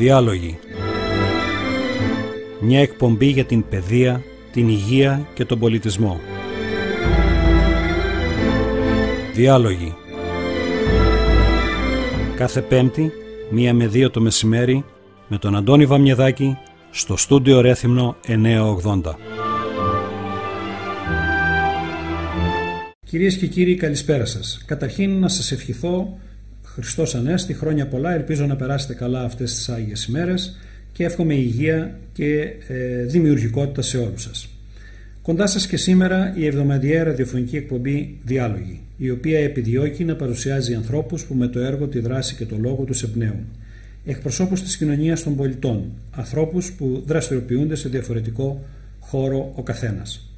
Διάλογοι Μια εκπομπή για την παιδεία, την υγεία και τον πολιτισμό. Διάλογοι Κάθε Πέμπτη, μία με δύο το μεσημέρι, με τον Αντώνη Βαμιεδάκη, στο στούντιο Ρέθυμνο 980. Κυρίες και κύριοι καλησπέρα σας. Καταρχήν να σας ευχηθώ Χριστός Ανέστη, χρόνια πολλά, ελπίζω να περάσετε καλά αυτές τις Άγιες ημέρες και εύχομαι υγεία και ε, δημιουργικότητα σε όλους σας. Κοντά σας και σήμερα η εβδομαδιαία ραδιοφωνική εκπομπή Διάλογοι, η οποία επιδιώκει να παρουσιάζει ανθρώπους που με το έργο, τη δράση και το λόγο τους εμπνέουν. Εκπροσώπους της κοινωνίας των πολιτών, ανθρώπους που δραστηριοποιούνται σε διαφορετικό χώρο ο καθένας.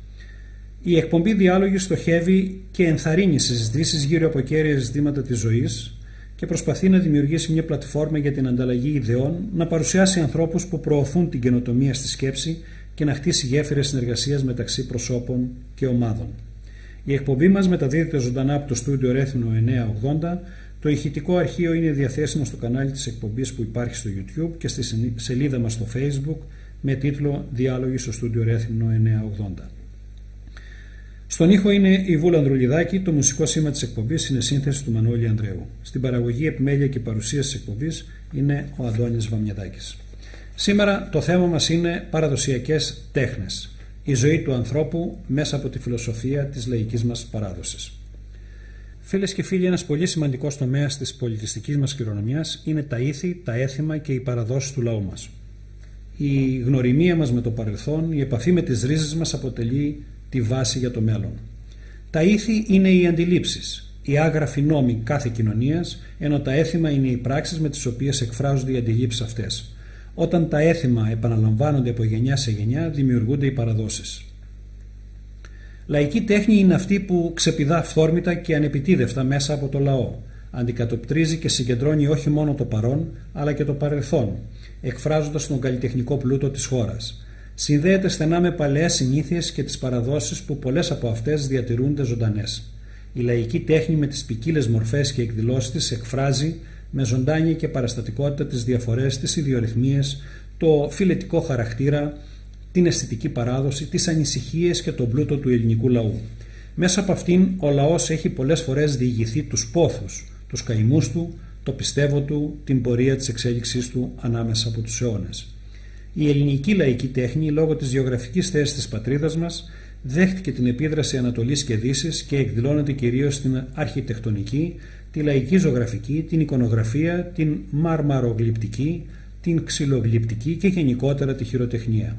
Η εκπομπή Διάλογοι στοχεύει και ενθαρρύνει συζητήσεις γύρω από κέρια ζητήματα της ζωής και προσπαθεί να δημιουργήσει μια πλατφόρμα για την ανταλλαγή ιδεών, να παρουσιάσει ανθρώπους που προωθούν την καινοτομία στη σκέψη και να χτίσει γέφυρες συνεργασίας μεταξύ προσώπων και ομάδων. Η εκπομπή μας μεταδίδεται ζωντανά από το στούντιο Ρέθινο 980. Το ηχητικό αρχείο είναι διαθέσιμο στο κανάλι της εκπομπής που υπάρχει στο YouTube και στη σελίδα μας στο Facebook με τίτλο Διάλογοι στο στούντιο Ρέθινο 980. Στον ήχο είναι η Βούλα Ανδρουλιδάκη, το μουσικό σήμα της εκπομπής είναι σύνθεση του Μανώλη Ανδρέου. Στην παραγωγή, επιμέλεια και παρουσίαση της εκπομπής είναι ο Αντώνης Βαμιαδάκη. Σήμερα το θέμα μας είναι παραδοσιακές τέχνες. Η ζωή του ανθρώπου μέσα από τη φιλοσοφία της λαϊκής μας παράδοσης. Φίλες και φίλοι, ένας πολύ σημαντικός τομέας της πολιτιστικής μας κληρονομιάς είναι τα ήθη, τα έθιμα και οι παραδόσεις του λαού μας. Η γνωριμία μας με το παρελθόν, η επαφή με τις ρίζες μας αποτελεί τη βάση για το μέλλον. Τα ήθη είναι οι αντιλήψεις, οι άγραφοι νόμοι κάθε κοινωνίας, ενώ τα έθιμα είναι οι πράξεις με τις οποίες εκφράζονται οι αντιλήψεις αυτές. Όταν τα έθιμα επαναλαμβάνονται από γενιά σε γενιά, δημιουργούνται οι παραδόσεις. Λαϊκή τέχνη είναι αυτή που ξεπηδά αυθόρμητα και ανεπιτίδευτα μέσα από το λαό. Αντικατοπτρίζει και συγκεντρώνει όχι μόνο το παρόν, αλλά και το παρελθόν, εκφράζοντας τον καλλιτεχνικό πλούτο της χώρας συνδέεται στενά με παλαιές συνήθειες και τις παραδόσεις που πολλές από αυτές διατηρούνται ζωντανές. Η λαϊκή τέχνη με τις ποικίλες μορφές και εκδηλώσεις της εκφράζει με ζωντάνια και παραστατικότητα τις διαφορές, τι ιδιορυθμίε, το φιλετικό χαρακτήρα, την αισθητική παράδοση, τις ανησυχίες και τον πλούτο του ελληνικού λαού. Μέσα από αυτήν ο λαός έχει πολλές φορές διηγηθεί τους πόθους, τους καημούς του, το πιστεύω του, την πορεία της εξέλιξής του ανάμεσα από τους αιώνες. Η ελληνική λαϊκή τέχνη, λόγω της γεωγραφικής θέσης της πατρίδας μας, δέχτηκε την επίδραση Ανατολής και Δύσης και εκδηλώνεται κυρίως στην αρχιτεκτονική, τη λαϊκή ζωγραφική, την εικονογραφία, την μαρμαρογλυπτική, την ξυλογλυπτική και γενικότερα τη χειροτεχνία.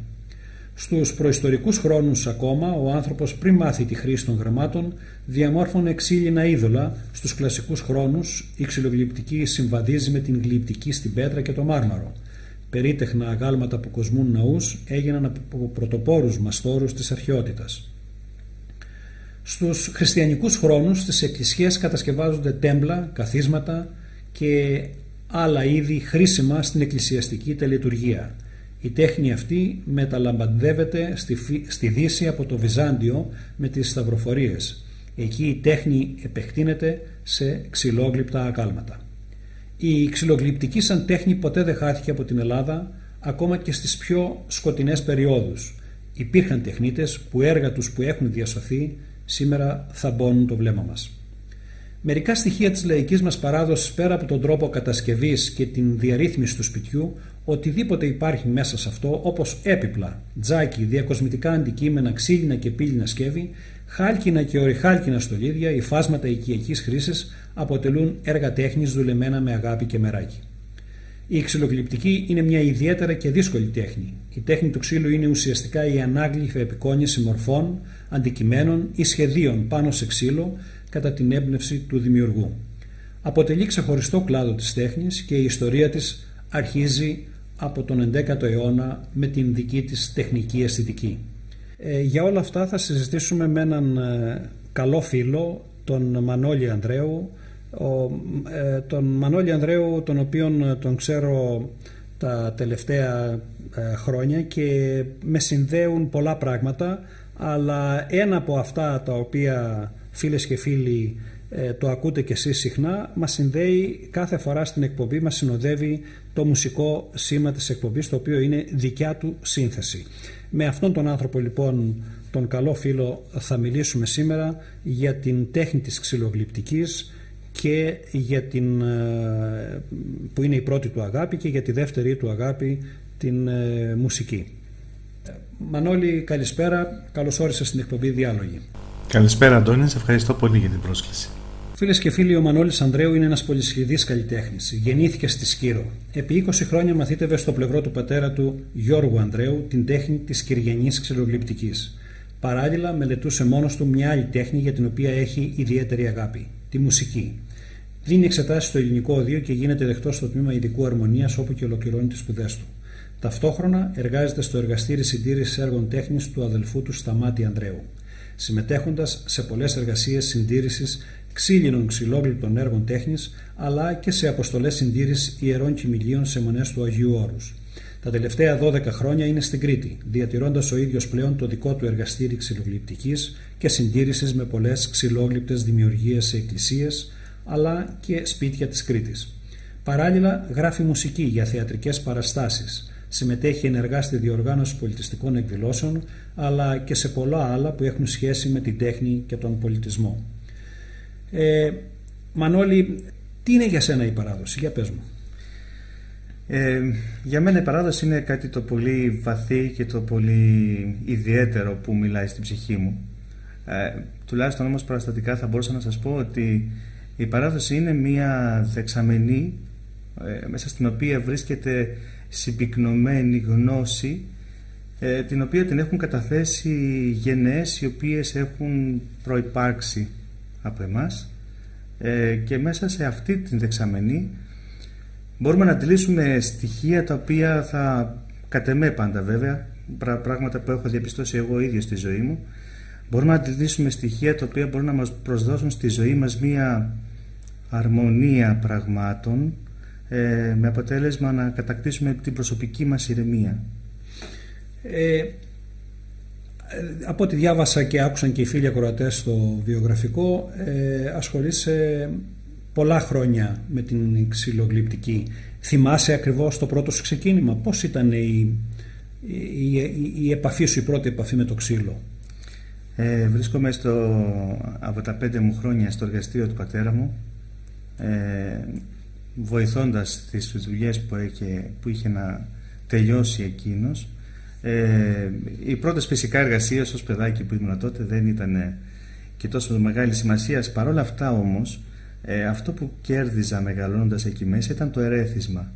Στους προϊστορικούς χρόνους ακόμα, ο άνθρωπος πριν μάθει τη χρήση των γραμμάτων, διαμόρφωνε ξύλινα είδωλα. Στους κλασικούς χρόνους, η ξυλογλυπτική συμβαδίζει με την γλυπτική στην πέτρα και το μάρμαρο περίτεχνα αγάλματα που κοσμούν ναούς έγιναν από πρωτοπόρους μαστόρους της αρχαιότητας. Στους χριστιανικούς χρόνους στις εκκλησίες κατασκευάζονται τέμπλα, καθίσματα και άλλα είδη χρήσιμα στην εκκλησιαστική τελετουργία. Η τέχνη αυτή μεταλαμπαντεύεται στη, στη Δύση από το Βυζάντιο με τις σταυροφορίες. Εκεί η τέχνη επεκτείνεται σε ξυλόγλυπτα ακάλματα. Η ξυλογλυπτική σαν τέχνη ποτέ δεν χάθηκε από την Ελλάδα ακόμα και στις πιο σκοτεινές περιόδους. Υπήρχαν τεχνίτες που έργα τους που έχουν διασωθεί σήμερα θα μπώνουν το βλέμμα μας. Μερικά στοιχεία της λαϊκής μας παράδοσης πέρα από τον τρόπο κατασκευής και την διαρρύθμιση του σπιτιού οτιδήποτε υπάρχει μέσα σε αυτό όπως έπιπλα, τζάκι, διακοσμητικά αντικείμενα, ξύλινα και πύλινα σκεύη χάλκινα και ορυχάλκινα στολίδια, υφάσματα οικιακής χρήσης αποτελούν έργα τέχνης δουλεμένα με αγάπη και μεράκι. Η ξυλοκληπτική είναι μια ιδιαίτερα και δύσκολη τέχνη. Η τέχνη του ξύλου είναι ουσιαστικά η ανάγλυφη επικόνηση μορφών, αντικειμένων ή σχεδίων πάνω σε ξύλο κατά την έμπνευση του δημιουργού. Αποτελεί ξεχωριστό κλάδο της τέχνης και η ιστορία της αρχίζει από τον 11ο αιώνα με την δική της τεχνική αισθητική. Ε, για όλα αυτά θα συζητήσουμε με έναν ε, καλό φίλο, τον Μανώλη Ανδρέου, ο, ε, τον Μανώλη Ανδρέου τον οποίον τον ξέρω τα τελευταία χρόνια και με συνδέουν πολλά πράγματα αλλά ένα από αυτά τα οποία φίλες και φίλοι το ακούτε και εσείς συχνά μας συνδέει κάθε φορά στην εκπομπή μας συνοδεύει το μουσικό σήμα της εκπομπής το οποίο είναι δικιά του σύνθεση. Με αυτόν τον άνθρωπο λοιπόν τον καλό φίλο θα μιλήσουμε σήμερα για την τέχνη της ξυλογλυπτικής και για την, ε, που είναι η πρώτη του αγάπη και για τη δεύτερη του αγάπη την ε, μουσική. Μανώλη καλησπέρα, καλώς όρισες στην εκπομπή Διάλογοι. Καλησπέρα Αντώνη, σε ευχαριστώ πολύ για την πρόσκληση. Φίλες και φίλοι, ο Μανώλης Ανδρέου είναι ένας πολυσχηδής καλλιτέχνης. Γεννήθηκε στη Σκύρο. Επί 20 χρόνια μαθήτευε στο πλευρό του πατέρα του Γιώργου Ανδρέου την τέχνη της κυριανής ξυλογλυπτική. Παράλληλα, μελετούσε μόνος του μια άλλη τέχνη για την οποία έχει ιδιαίτερη αγάπη, τη μουσική. Δίνει εξετάσεις στο ελληνικό οδείο και γίνεται δεκτός στο τμήμα ειδικού αρμονίας όπου και ολοκληρώνει τις σπουδές του. Ταυτόχρονα εργάζεται στο εργαστήρι συντήρησης έργων τέχνης του αδελφού του Σταμάτη Ανδρέου, συμμετέχοντας σε πολλές εργασίες συντήρησης ξύλινων ξυλόγλυπτων έργων τέχνης, αλλά και σε αποστολές συντήρησης ιερών κοιμηλίων σε μονές του Αγίου Όρους. Τα τελευταία 12 χρόνια είναι στην Κρήτη, διατηρώντας ο ίδιος πλέον το δικό του εργαστήρι ξυλογλυπτικής και συντήρησης με πολλές ξυλόγλυπτες δημιουργίες σε εκκλησίες, αλλά και σπίτια της Κρήτης. Παράλληλα, γράφει μουσική για θεατρικές παραστάσεις, συμμετέχει ενεργά στη διοργάνωση πολιτιστικών εκδηλώσεων, αλλά και σε πολλά άλλα που έχουν σχέση με την τέχνη και τον πολιτισμό. Ε, Μανώλη, τι είναι για σένα η παράδοση, για πες μου. Ε, για μένα η παράδοση είναι κάτι το πολύ βαθύ και το πολύ ιδιαίτερο που μιλάει στην ψυχή μου. Ε, τουλάχιστον όμως παραστατικά θα μπορούσα να σας πω ότι η παράδοση είναι μία δεξαμενή ε, μέσα στην οποία βρίσκεται συμπυκνωμένη γνώση ε, την οποία την έχουν καταθέσει γενναίες οι οποίες έχουν προϋπάρξει από εμάς ε, και μέσα σε αυτή την δεξαμενή μπορούμε να αντιλήσουμε στοιχεία τα οποία θα κατ' εμέ πάντα βέβαια πράγματα που έχω διαπιστώσει εγώ ίδιος στη ζωή μου μπορούμε να αντιλήσουμε στοιχεία τα οποία μπορούν να μας προσδώσουν στη ζωή μας μία αρμονία πραγμάτων ε, με αποτέλεσμα να κατακτήσουμε την προσωπική μας ηρεμία. Ε, από ό,τι διάβασα και άκουσαν και οι φίλοι ακροατές στο βιογραφικό ε, ασχολείσαι πολλά χρόνια με την ξυλογλυπτική. Θυμάσαι ακριβώς το πρώτο σου ξεκίνημα; Πώς ήταν η, η, η, επαφή σου, η πρώτη επαφή με το ξύλο; Ε, βρίσκομαι στο, από τα πέντε μου χρόνια στο εργαστήριο του πατέρα μου ε, βοηθώντας τις δουλειές που είχε, που είχε να τελειώσει εκείνος ε, οι πρώτες φυσικά εργασίες ως παιδάκι που ήμουν τότε δεν ήταν και τόσο μεγάλη σημασία. Παρ' όλα αυτά όμως, ε, αυτό που κέρδιζα μεγαλώνοντας εκεί μέσα ήταν το ερέθισμα.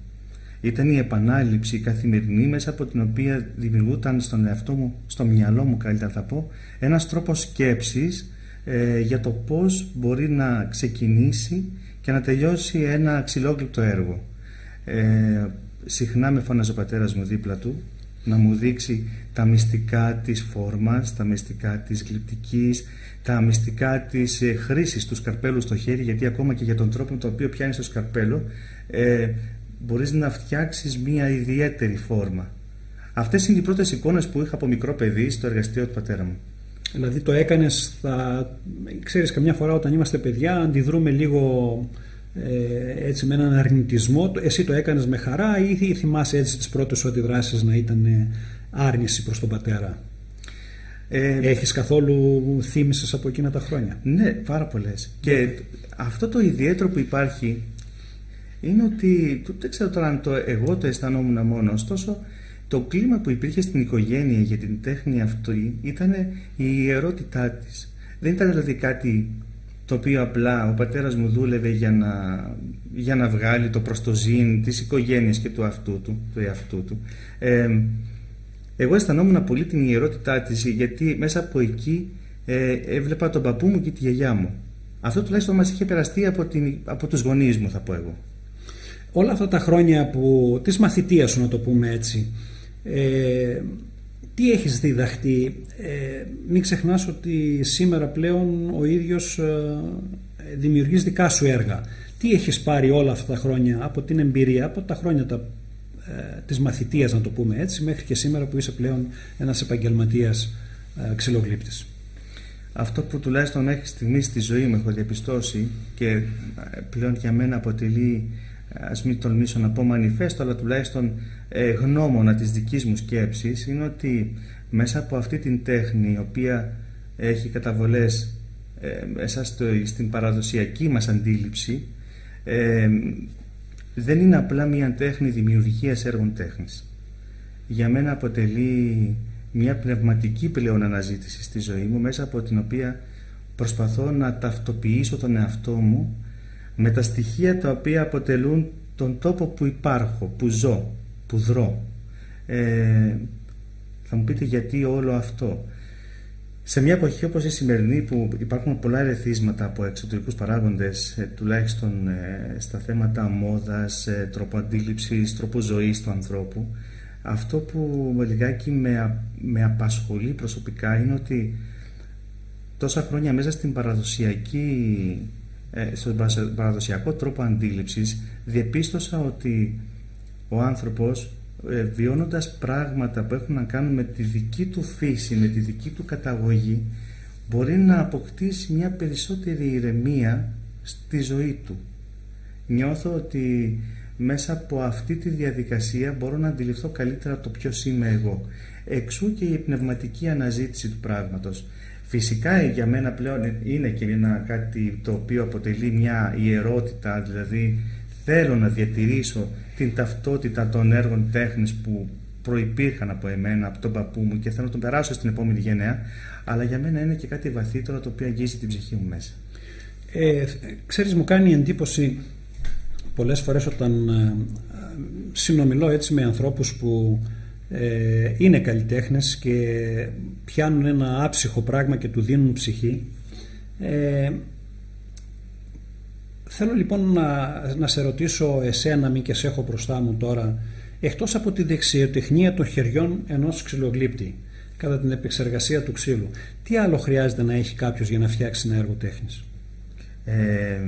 Ήταν η επανάληψη καθημερινή μέσα από την οποία δημιουργούταν στον εαυτό μου, στο μυαλό μου καλύτερα θα πω, ένας τρόπος σκέψης ε, για το πώς μπορεί να ξεκινήσει και να τελειώσει ένα ξυλόγλυπτο έργο. Ε, συχνά με φώναζε ο πατέρας μου δίπλα του να μου δείξει τα μυστικά της φόρμας, τα μυστικά της γλυπτικής, τα μυστικά της ε, χρήσης του σκαρπέλου στο χέρι, γιατί ακόμα και για τον τρόπο με τον οποίο πιάνεις το σκαρπέλο ε, μπορείς να φτιάξεις μια ιδιαίτερη φόρμα. Αυτές είναι οι πρώτες εικόνες που είχα από μικρό παιδί στο εργαστήριο του πατέρα μου. Δηλαδή το έκανες, θα... ξέρεις καμιά φορά όταν είμαστε παιδιά αντιδρούμε λίγο ε, έτσι με έναν αρνητισμό εσύ το έκανες με χαρά ή θυμάσαι έτσι τις πρώτες σου αντιδράσεις να ήταν άρνηση προς τον πατέρα; Ε, Έχεις καθόλου θύμισες από εκείνα τα χρόνια; Ναι πάρα πολλές. Και αυτό το ιδιαίτερο που υπάρχει είναι ότι δεν ξέρω τώρα αν το εγώ το αισθανόμουν μόνος ωστόσο το κλίμα που υπήρχε στην οικογένεια για την τέχνη αυτή ήταν η ιερότητά της. Δεν ήταν δηλαδή κάτι το οποίο απλά ο πατέρας μου δούλευε για να, για να βγάλει το προστοζήν της οικογένειας και του αυτού του, του εαυτού του. Ε, εγώ αισθανόμουν πολύ την ιερότητά της γιατί μέσα από εκεί ε, έβλεπα τον παππού μου και τη γιαγιά μου. Αυτό τουλάχιστον μας είχε περαστεί από, την, από τους γονείς μου θα πω εγώ. Όλα αυτά τα χρόνια που, της μαθητείας σου να το πούμε έτσι ε, τι έχεις διδαχτεί; Ε, μην ξεχνάς ότι σήμερα πλέον ο ίδιος ε, δημιουργείς δικά σου έργα. Τι έχεις πάρει όλα αυτά τα χρόνια από την εμπειρία, από τα χρόνια τα, ε, της μαθητείας να το πούμε έτσι, μέχρι και σήμερα που είσαι πλέον ένας επαγγελματίας ε, ξυλογλύπτης. Αυτό που τουλάχιστον μέχρι στιγμής στη ζωή μου έχω διαπιστώσει και ε, πλέον για μένα αποτελεί ας μην τολμήσω να πω μανιφέστο αλλά τουλάχιστον ε, γνώμονα της δικής μου σκέψης είναι ότι μέσα από αυτή την τέχνη η οποία έχει καταβολές ε, μέσα στο, στην παραδοσιακή μας αντίληψη ε, δεν είναι απλά μια τέχνη δημιουργίας έργων τέχνης. Για μένα αποτελεί μια πνευματική πλέον αναζήτηση στη ζωή μου μέσα από την οποία προσπαθώ να ταυτοποιήσω τον εαυτό μου με τα στοιχεία τα οποία αποτελούν τον τόπο που υπάρχω, που ζω, που δρώ. Ε, θα μου πείτε γιατί όλο αυτό. Σε μια εποχή όπως η σημερινή που υπάρχουν πολλά ερεθίσματα από εξωτερικούς παράγοντες ε, τουλάχιστον ε, στα θέματα μόδας, ε, τρόπο αντίληψης, τρόπο ζωής του ανθρώπου αυτό που λιγάκι με, με απασχολεί προσωπικά είναι ότι τόσα χρόνια μέσα στην παραδοσιακή, στον παραδοσιακό τρόπο αντίληψης διεπίστωσα ότι ο άνθρωπος ε, βιώνοντας πράγματα που έχουν να κάνουν με τη δική του φύση, με τη δική του καταγωγή μπορεί να αποκτήσει μια περισσότερη ηρεμία στη ζωή του. Νιώθω ότι μέσα από αυτή τη διαδικασία μπορώ να αντιληφθώ καλύτερα το ποιος είμαι εγώ. Εξού και η πνευματική αναζήτηση του πράγματος. Φυσικά για μένα πλέον είναι και ένα κάτι το οποίο αποτελεί μια ιερότητα, δηλαδή θέλω να διατηρήσω την ταυτότητα των έργων τέχνης που προϋπήρχαν από εμένα, από τον παππού μου και θέλω να τον περάσω στην επόμενη γενναία, αλλά για μένα είναι και κάτι βαθύτερο το οποίο αγγίζει την ψυχή μου μέσα. Ε, ξέρεις, μου κάνει εντύπωση πολλές φορές όταν ε, συνομιλώ έτσι με ανθρώπους που ε, είναι καλλιτέχνες και πιάνουν ένα άψυχο πράγμα και του δίνουν ψυχή ε, Θέλω λοιπόν να, να σε ρωτήσω εσένα, μη και σε έχω μπροστά μου τώρα, εκτός από τη δεξιοτεχνία των χεριών ενός ξυλογλύπτη κατά την επεξεργασία του ξύλου, τι άλλο χρειάζεται να έχει κάποιος για να φτιάξει ένα έργο τέχνης; Ε,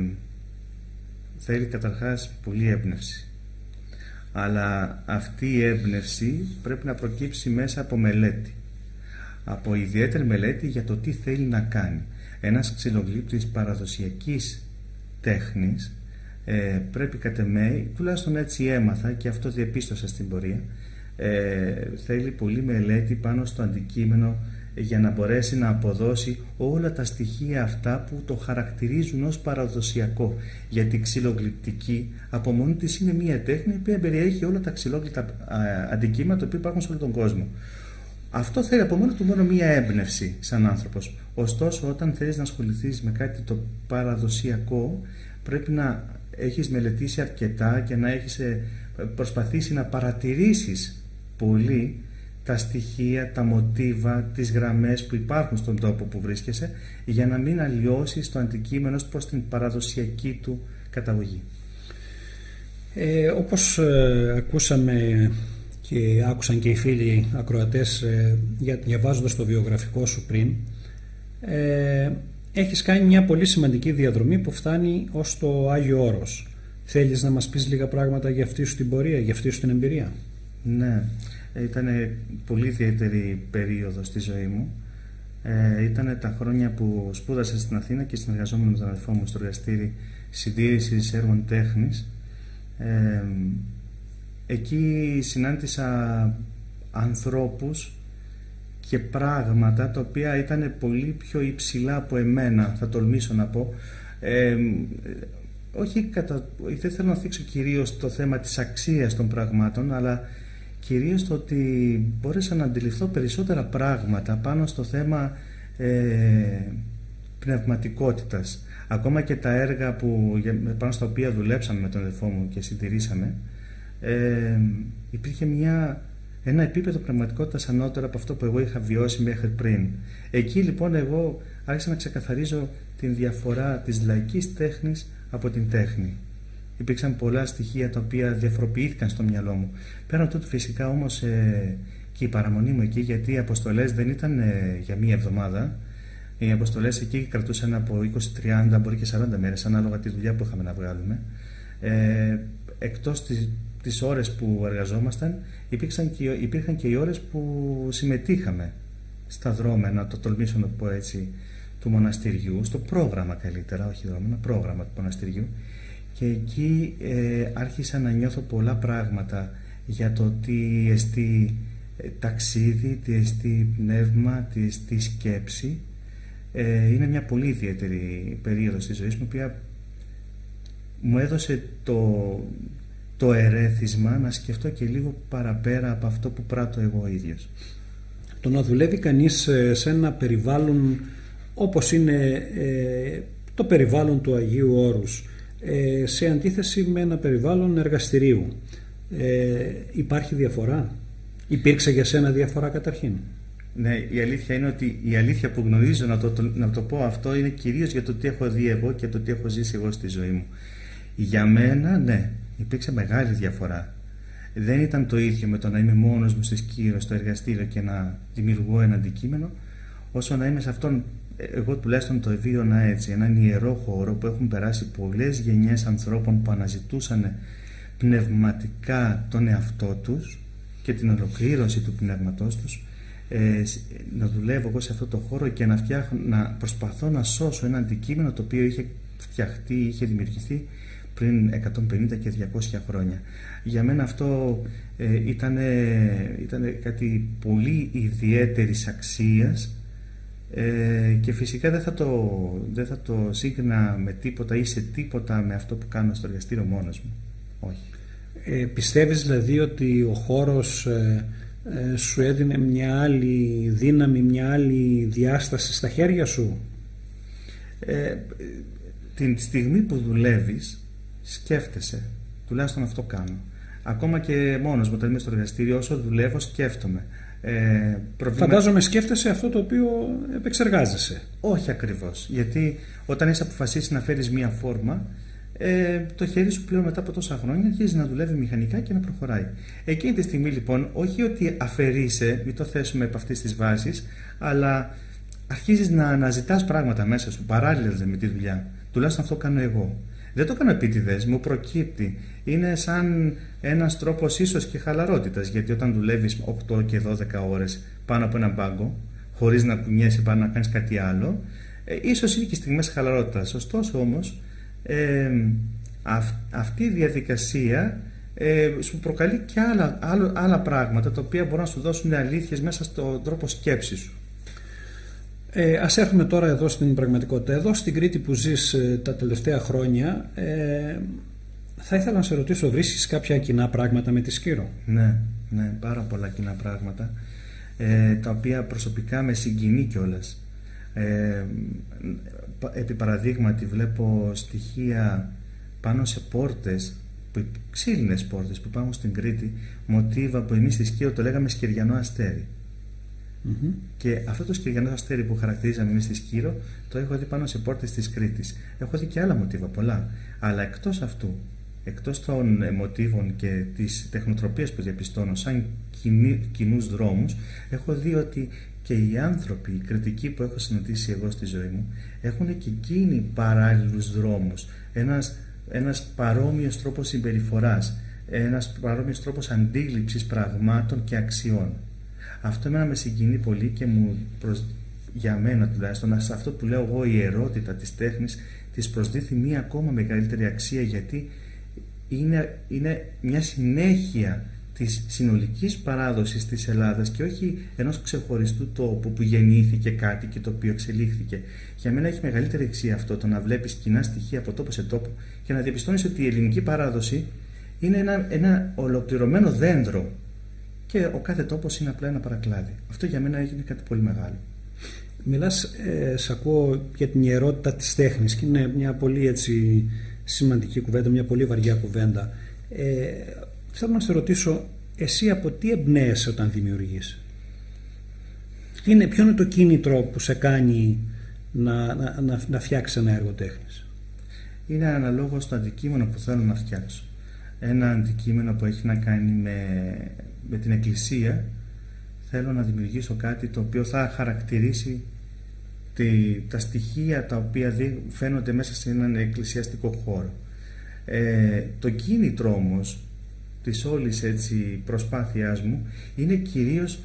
θέλει καταρχάς πολύ έμπνευση. Αλλά αυτή η έμπνευση πρέπει να προκύψει μέσα από μελέτη. Από ιδιαίτερη μελέτη για το τι θέλει να κάνει. Ένας ξυλογλύπτης παραδοσιακής τέχνης ε, πρέπει κατ' εμέ, τουλάχιστον έτσι έμαθα και αυτό διαπίστωσα στην πορεία ε, θέλει πολύ μελέτη πάνω στο αντικείμενο για να μπορέσει να αποδώσει όλα τα στοιχεία αυτά που το χαρακτηρίζουν ως παραδοσιακό γιατί η ξυλογλυπτική από μόνη της είναι μια τέχνη που περιέχει όλα τα ξυλόγλυπτα αντικείμενα που υπάρχουν σε όλο τον κόσμο αυτό θέλει από μόνο του μόνο μία έμπνευση σαν άνθρωπος. Ωστόσο όταν θέλεις να ασχοληθείς με κάτι το παραδοσιακό πρέπει να έχεις μελετήσει αρκετά και να έχεις ε, προσπαθήσει να παρατηρήσεις πολύ τα στοιχεία, τα μοτίβα, τις γραμμές που υπάρχουν στον τόπο που βρίσκεσαι για να μην αλλοιώσεις το αντικείμενο προς την παραδοσιακή του καταγωγή. Ε, όπως ε, ακούσαμε και άκουσαν και οι φίλοι ακροατές ε, διαβάζοντας το βιογραφικό σου πριν ε, έχεις κάνει μια πολύ σημαντική διαδρομή που φτάνει ως το Άγιο Όρος. Θέλεις να μας πεις λίγα πράγματα για αυτή σου την πορεία για αυτή σου την εμπειρία; Ναι, ήταν πολύ ιδιαίτερη περίοδος στη ζωή μου. Ε, ήταν τα χρόνια που σπούδασα στην Αθήνα και συνεργαζόμουν με τον αδελφό μου στο εργαστήρι συντήρησης έργων τέχνης. Ε, εκεί συνάντησα ανθρώπους και πράγματα τα οποία ήταν πολύ πιο υψηλά από εμένα, θα τολμήσω να πω. Ε, όχι κατα... δεν θέλω να θίξω κυρίως το θέμα της αξίας των πραγμάτων, αλλά κυρίως το ότι μπόρεσα να αντιληφθώ περισσότερα πράγματα πάνω στο θέμα ε, πνευματικότητας. Ακόμα και τα έργα που, πάνω στα οποία δουλέψαμε με τον αδελφό μου και συντηρήσαμε, ε, υπήρχε μια, ένα επίπεδο πραγματικότητας ανώτερο από αυτό που εγώ είχα βιώσει μέχρι πριν. Εκεί λοιπόν εγώ άρχισα να ξεκαθαρίζω την διαφορά της λαϊκής τέχνης από την τέχνη. Υπήρξαν πολλά στοιχεία τα οποία διαφοροποιήθηκαν στο μυαλό μου. Πέραν τούτου φυσικά όμως ε, και η παραμονή μου εκεί γιατί οι αποστολές δεν ήταν ε, για μία εβδομάδα. Οι αποστολές εκεί κρατούσαν από 20-30 μπορεί και 40 μέρες ανάλογα τη δουλειά που είχαμε να βγάλουμε. Ε, εκτός της, τις ώρες που εργαζόμασταν υπήρξαν και, υπήρχαν και οι ώρες που συμμετείχαμε στα δρόμενα, το τολμήσω να πω έτσι, του μοναστηριού, στο πρόγραμμα καλύτερα, όχι δρόμενα, πρόγραμμα του μοναστηριού και εκεί ε, άρχισα να νιώθω πολλά πράγματα για το τι εστί ε, ταξίδι, τι εστί πνεύμα, τι εστί σκέψη. Ε, είναι μια πολύ ιδιαίτερη περίοδος της ζωής μου, οποία μου έδωσε το, το ερέθισμα να σκεφτώ και λίγο παραπέρα από αυτό που πράττω εγώ ίδιος. Το να δουλεύει κανείς σε ένα περιβάλλον όπως είναι το περιβάλλον του Αγίου Όρους ε, σε αντίθεση με ένα περιβάλλον εργαστηρίου. Ε, υπάρχει διαφορά; Υπήρξε για σένα διαφορά καταρχήν; Ναι, η αλήθεια είναι ότι η αλήθεια που γνωρίζω να το, να το πω αυτό είναι κυρίως για το τι έχω δει εγώ και το τι έχω ζήσει εγώ στη ζωή μου. Για μένα, ναι, υπήρξε μεγάλη διαφορά. Δεν ήταν το ίδιο με το να είμαι μόνος μου στη Σκύρο, στο εργαστήριο και να δημιουργώ ένα αντικείμενο, όσο να είμαι σε αυτόν εγώ τουλάχιστον το βίωνα έτσι, έναν ιερό χώρο που έχουν περάσει πολλές γενιές ανθρώπων που αναζητούσαν πνευματικά τον εαυτό τους και την ολοκλήρωση του πνεύματός τους ε, να δουλεύω εγώ σε αυτό το χώρο και να, φτιάχνω, να προσπαθώ να σώσω ένα αντικείμενο το οποίο είχε φτιαχτεί, είχε δημιουργηθεί πριν 150 και 200 χρόνια. Για μένα αυτό ε, ήταν, ήταν κάτι πολύ ιδιαίτερης αξίας ε, και φυσικά δεν θα, το, δεν θα το σύγκρινα με τίποτα ή σε τίποτα με αυτό που κάνω στο εργαστήριο μόνος μου. Όχι. Ε, πιστεύεις δηλαδή ότι ο χώρος ε, ε, σου έδινε μια άλλη δύναμη, μια άλλη διάσταση στα χέρια σου; Ε, την στιγμή που δουλεύεις σκέφτεσαι, τουλάχιστον αυτό κάνω. Ακόμα και μόνος μου όταν είμαι στο εργαστήριο όσο δουλεύω σκέφτομαι. Ε, Φαντάζομαι σκέφτεσαι αυτό το οποίο επεξεργάζεσαι. Όχι ακριβώς. Γιατί όταν έχει αποφασίσει να φέρεις μία φόρμα, ε, το χέρι σου πλέον μετά από τόσα χρόνια αρχίζει να δουλεύει μηχανικά και να προχωράει. Εκείνη τη στιγμή λοιπόν, όχι ότι αφαιρείσαι, μην το θέσουμε από αυτής της βάσης, αλλά αρχίζεις να αναζητάς πράγματα μέσα σου παράλληλα με τη δουλειά. Τουλάχιστον αυτό κάνω εγώ. Δεν το κάνω επίτηδες, μου προκύπτει. Είναι σαν ένας τρόπος ίσως και χαλαρότητας. Γιατί όταν δουλεύεις 8 και 12 ώρες πάνω από ένα μπάγκο, χωρίς να κουνιέσαι πάνω να κάνεις κάτι άλλο, ε, ίσως είναι και στιγμές χαλαρότητας. Ωστόσο όμως, ε, αυτή η διαδικασία ε, σου προκαλεί και άλλα, άλλα, άλλα πράγματα τα οποία μπορούν να σου δώσουν αλήθειες μέσα στον τρόπο σκέψης σου. Ε, ας έρθουμε τώρα εδώ στην πραγματικότητα. Εδώ στην Κρήτη που ζεις ε, τα τελευταία χρόνια ε, θα ήθελα να σε ρωτήσω, βρίσκεις κάποια κοινά πράγματα με τη Σκύρο; Ναι, ναι, πάρα πολλά κοινά πράγματα ε, τα οποία προσωπικά με συγκινεί κιόλας. Ε, επί παραδείγματι βλέπω στοιχεία πάνω σε πόρτες ξύλινες πόρτες που υπάρχουν στην Κρήτη μοτίβα που εμείς στη Σκύρο το λέγαμε σκυριανό αστέρι και αυτό το σκυριανό αστέρι που χαρακτηρίζαμε εμείς στη Σκύρο, το έχω δει πάνω σε πόρτες της Κρήτης. Έχω δει και άλλα μοτίβα, πολλά. Αλλά εκτός αυτού, εκτός των ε, μοτίβων και της τεχνοτροπίας που διαπιστώνω σαν κοινούς δρόμους, έχω δει ότι και οι άνθρωποι, οι κριτικοί που έχω συναντήσει εγώ στη ζωή μου, έχουν και εκείνοι παράλληλους δρόμους. Ένας ένας παρόμοιος τρόπος συμπεριφοράς, ένας παρόμοιος τρόπος αντίληψης πραγμάτων και αξιών. Αυτό εμένα με συγκινεί πολύ και μου προσ... για μένα τουλάχιστον σε αυτό που λέω εγώ η ερώτητα της τέχνης της προσδίδει μία ακόμα μεγαλύτερη αξία γιατί είναι, είναι μια συνέχεια της συνολικής παράδοσης της Ελλάδας και όχι ενός ξεχωριστού τόπου που γεννήθηκε κάτι και το οποίο εξελίχθηκε. Για μένα έχει μεγαλύτερη αξία αυτό το να βλέπεις κοινά στοιχεία από τόπο σε τόπο και να διαπιστώνεις ότι η ελληνική παράδοση είναι ένα, ένα ολοκληρωμένο δέντρο και ο κάθε τόπος είναι απλά ένα παρακλάδι. Αυτό για μένα έγινε κάτι πολύ μεγάλο. Μιλάς, ε, σ' ακούω για την ιερότητα της τέχνης και είναι μια πολύ έτσι σημαντική κουβέντα, μια πολύ βαριά κουβέντα. Ε, θέλω να σε ρωτήσω, εσύ από τι εμπνέεσαι όταν δημιουργείς; Είναι, ποιο είναι το κίνητρο που σε κάνει να, να, να, να φτιάξεις ένα έργο τέχνης; Είναι αναλόγως στο αντικείμενο που θέλω να φτιάξω. Ένα αντικείμενο που έχει να κάνει με με την Εκκλησία θέλω να δημιουργήσω κάτι το οποίο θα χαρακτηρίσει τη, τα στοιχεία τα οποία φαίνονται μέσα σε έναν εκκλησιαστικό χώρο. Ε, το κίνητρο όμως της όλης έτσι προσπάθειάς μου είναι κυρίως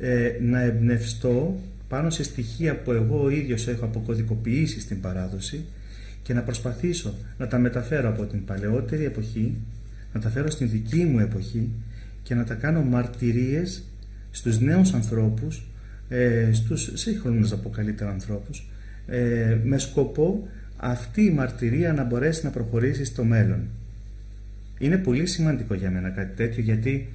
ε, να εμπνευστώ πάνω σε στοιχεία που εγώ ο ίδιος έχω αποκωδικοποιήσει στην παράδοση και να προσπαθήσω να τα μεταφέρω από την παλαιότερη εποχή, να τα φέρω στην δική μου εποχή και να τα κάνω μαρτυρίες στους νέους ανθρώπους, ε, στους σύγχρονους από καλύτερα ανθρώπους, ε, με σκοπό αυτή η μαρτυρία να μπορέσει να προχωρήσει στο μέλλον. Είναι πολύ σημαντικό για μένα κάτι τέτοιο γιατί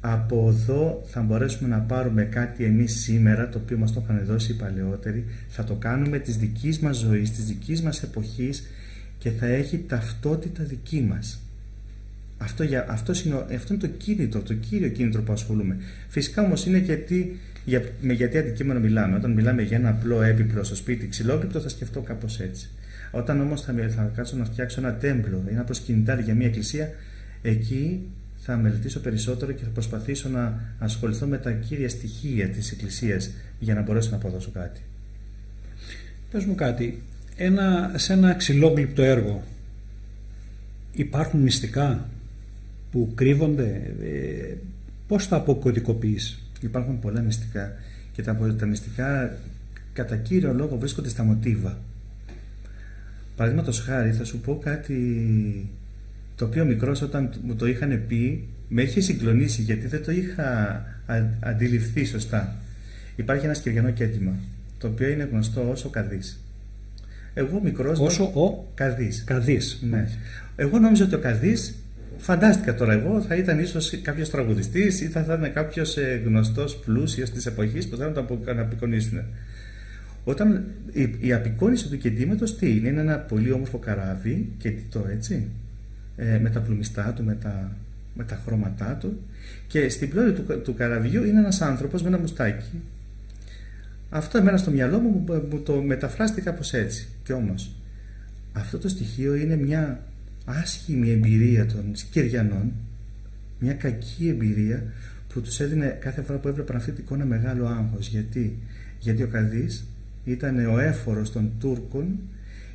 από εδώ θα μπορέσουμε να πάρουμε κάτι εμείς σήμερα το οποίο μας το είχαν δώσει οι παλαιότεροι θα το κάνουμε της δικής μας ζωής, της δικής μας εποχής και θα έχει ταυτότητα δική μας. Αυτό, για, αυτός, είναι, αυτό είναι το κίνητρο, το κύριο κίνητρο που ασχολούμαι. Φυσικά όμως είναι γιατί, για, με γιατί αντικείμενο μιλάμε. Όταν μιλάμε για ένα απλό έπιπλο στο σπίτι ξυλόκρυπτο, θα σκεφτώ κάπως έτσι. Όταν όμως θα, θα κάτσω να φτιάξω ένα τέμπλο ή ένα προσκυνητάρι για μια εκκλησία, εκεί θα μελετήσω περισσότερο και θα προσπαθήσω να ασχοληθώ με τα κύρια στοιχεία της Εκκλησίας για να μπορέσω να αποδώσω κάτι. Πες μου κάτι, ένα, σε ένα ξυλόγλυπτο έργο υπάρχουν μυστικά; Που κρύβονται, ε, πώς θα αποκωδικοποιείς; Υπάρχουν πολλά μυστικά και τα, τα μυστικά κατά κύριο λόγο βρίσκονται στα μοτίβα. Παραδείγματος χάρη θα σου πω κάτι το οποίο μικρός όταν μου το είχαν πει με είχε συγκλονίσει γιατί δεν το είχα αντιληφθεί σωστά. Υπάρχει ένας σκυριανό κέντημα το οποίο είναι γνωστό ως ο Καδής. Εγώ μικρός... Όσο ο Καδής. Καδής. Ναι. Εγώ νόμιζα ότι ο Καδής, φαντάστηκα τώρα εγώ, θα ήταν ίσως κάποιος τραγουδιστής ή θα ήταν κάποιος ε, γνωστός πλούσιος της εποχής που θα να το απεικονίσουν. Όταν η, η απεικόνιση του κεντήματος τι είναι, είναι ένα πολύ όμορφο καράβι και τι το έτσι, ε, με τα πλουμιστά του, με τα, με τα χρώματά του και στην πλώρη του, του καραβιού είναι ένας άνθρωπος με ένα μουστάκι. Αυτό εμένα στο μυαλό μου, μου το μεταφράστηκε κάπως έτσι. Και όμως αυτό το στοιχείο είναι μια άσχημη εμπειρία των Κυριανών, μια κακή εμπειρία που τους έδινε κάθε φορά που έβλεπαν αυτή την εικόνα μεγάλο άγχος. Γιατί, Γιατί ο Καδής ήταν ο έφορος των Τούρκων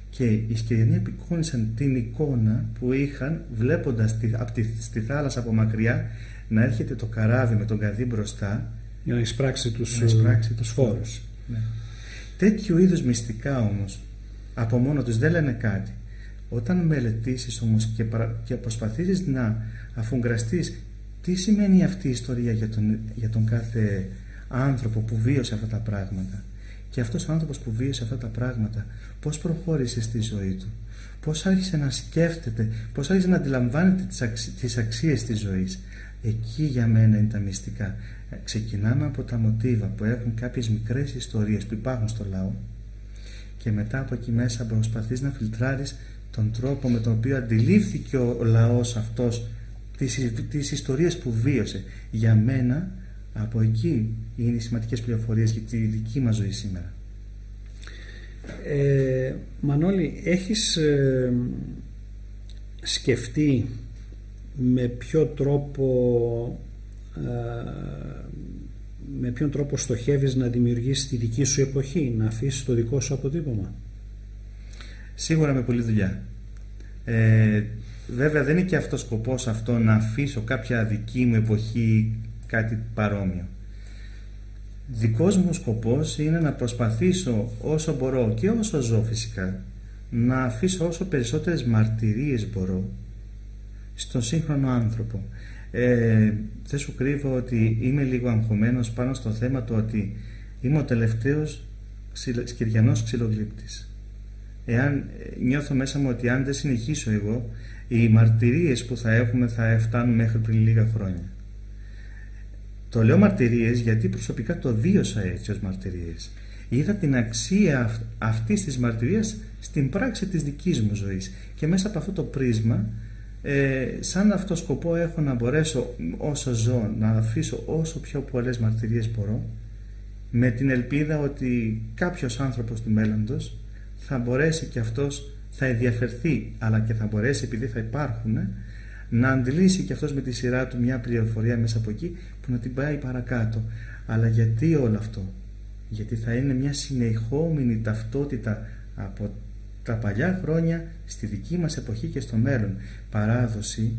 και οι Σκυριανοί απεικόνισαν την εικόνα που είχαν βλέποντας τη, από τη, στη θάλασσα από μακριά να έρχεται το καράβι με τον καδί μπροστά για να εισπράξει τους, να εισπράξει τους φόρους. Ναι. Τέτοιου είδους μυστικά όμως από μόνο τους δεν λένε κάτι. Όταν μελετήσεις όμως και, παρα, και προσπαθήσεις να αφουγκραστείς τι σημαίνει αυτή η ιστορία για τον, για τον κάθε άνθρωπο που βίωσε αυτά τα πράγματα; Και αυτός ο άνθρωπος που βίωσε αυτά τα πράγματα πώς προχώρησε στη ζωή του; Πώς άρχισε να σκέφτεται πώς άρχισε να αντιλαμβάνεται τις, αξι... τις αξίες της ζωής; Εκεί για μένα είναι τα μυστικά. Ε, ξεκινάμε από τα μοτίβα που έχουν κάποιες μικρές ιστορίες που υπάρχουν στο λαό και μετά από εκεί μέσα προσπαθείς να φιλτράρεις τον τρόπο με τον οποίο αντιλήφθηκε ο λαός αυτός τις, τις ιστορίες που βίωσε για μένα από εκεί είναι οι σημαντικές πληροφορίες για τη δική μας ζωή σήμερα. Ε, Μανώλη, έχεις ε, σκεφτεί με ποιο τρόπο ε, με ποιον τρόπο στοχεύεις να δημιουργήσεις τη δική σου εποχή, να αφήσεις το δικό σου αποτύπωμα; Σίγουρα με πολλή δουλειά. Ε, βέβαια δεν είναι και αυτός σκοπός αυτό να αφήσω κάποια δική μου εποχή κάτι παρόμοιο. Δικός μου σκοπός είναι να προσπαθήσω όσο μπορώ και όσο ζω φυσικά να αφήσω όσο περισσότερες μαρτυρίες μπορώ στον σύγχρονο άνθρωπο. Ε, δεν σου κρύβω ότι είμαι λίγο αγχωμένος πάνω στο θέμα του ότι είμαι ο τελευταίος σκυριανός ξυλογλύπτης. Εάν ε, νιώθω μέσα μου ότι αν δεν συνεχίσω εγώ οι μαρτυρίες που θα έχουμε θα φτάνουν μέχρι πριν λίγα χρόνια. Το λέω μαρτυρίες γιατί προσωπικά το βίωσα έτσι ως μαρτυρίες. Είδα την αξία αυτής της μαρτυρίας στην πράξη της δικής μου ζωής και μέσα από αυτό το πρίσμα ε, σαν αυτό σκοπό έχω να μπορέσω όσο ζω να αφήσω όσο πιο πολλές μαρτυρίες μπορώ με την ελπίδα ότι κάποιος άνθρωπος του μέλλοντος θα μπορέσει και αυτός θα ενδιαφερθεί αλλά και θα μπορέσει επειδή θα υπάρχουν να αντιλήσει και αυτός με τη σειρά του μια πληροφορία μέσα από εκεί που να την πάει παρακάτω. Αλλά γιατί όλο αυτό; Γιατί θα είναι μια συνεχόμενη ταυτότητα από τα παλιά χρόνια στη δική μας εποχή και στο μέλλον. Παράδοση,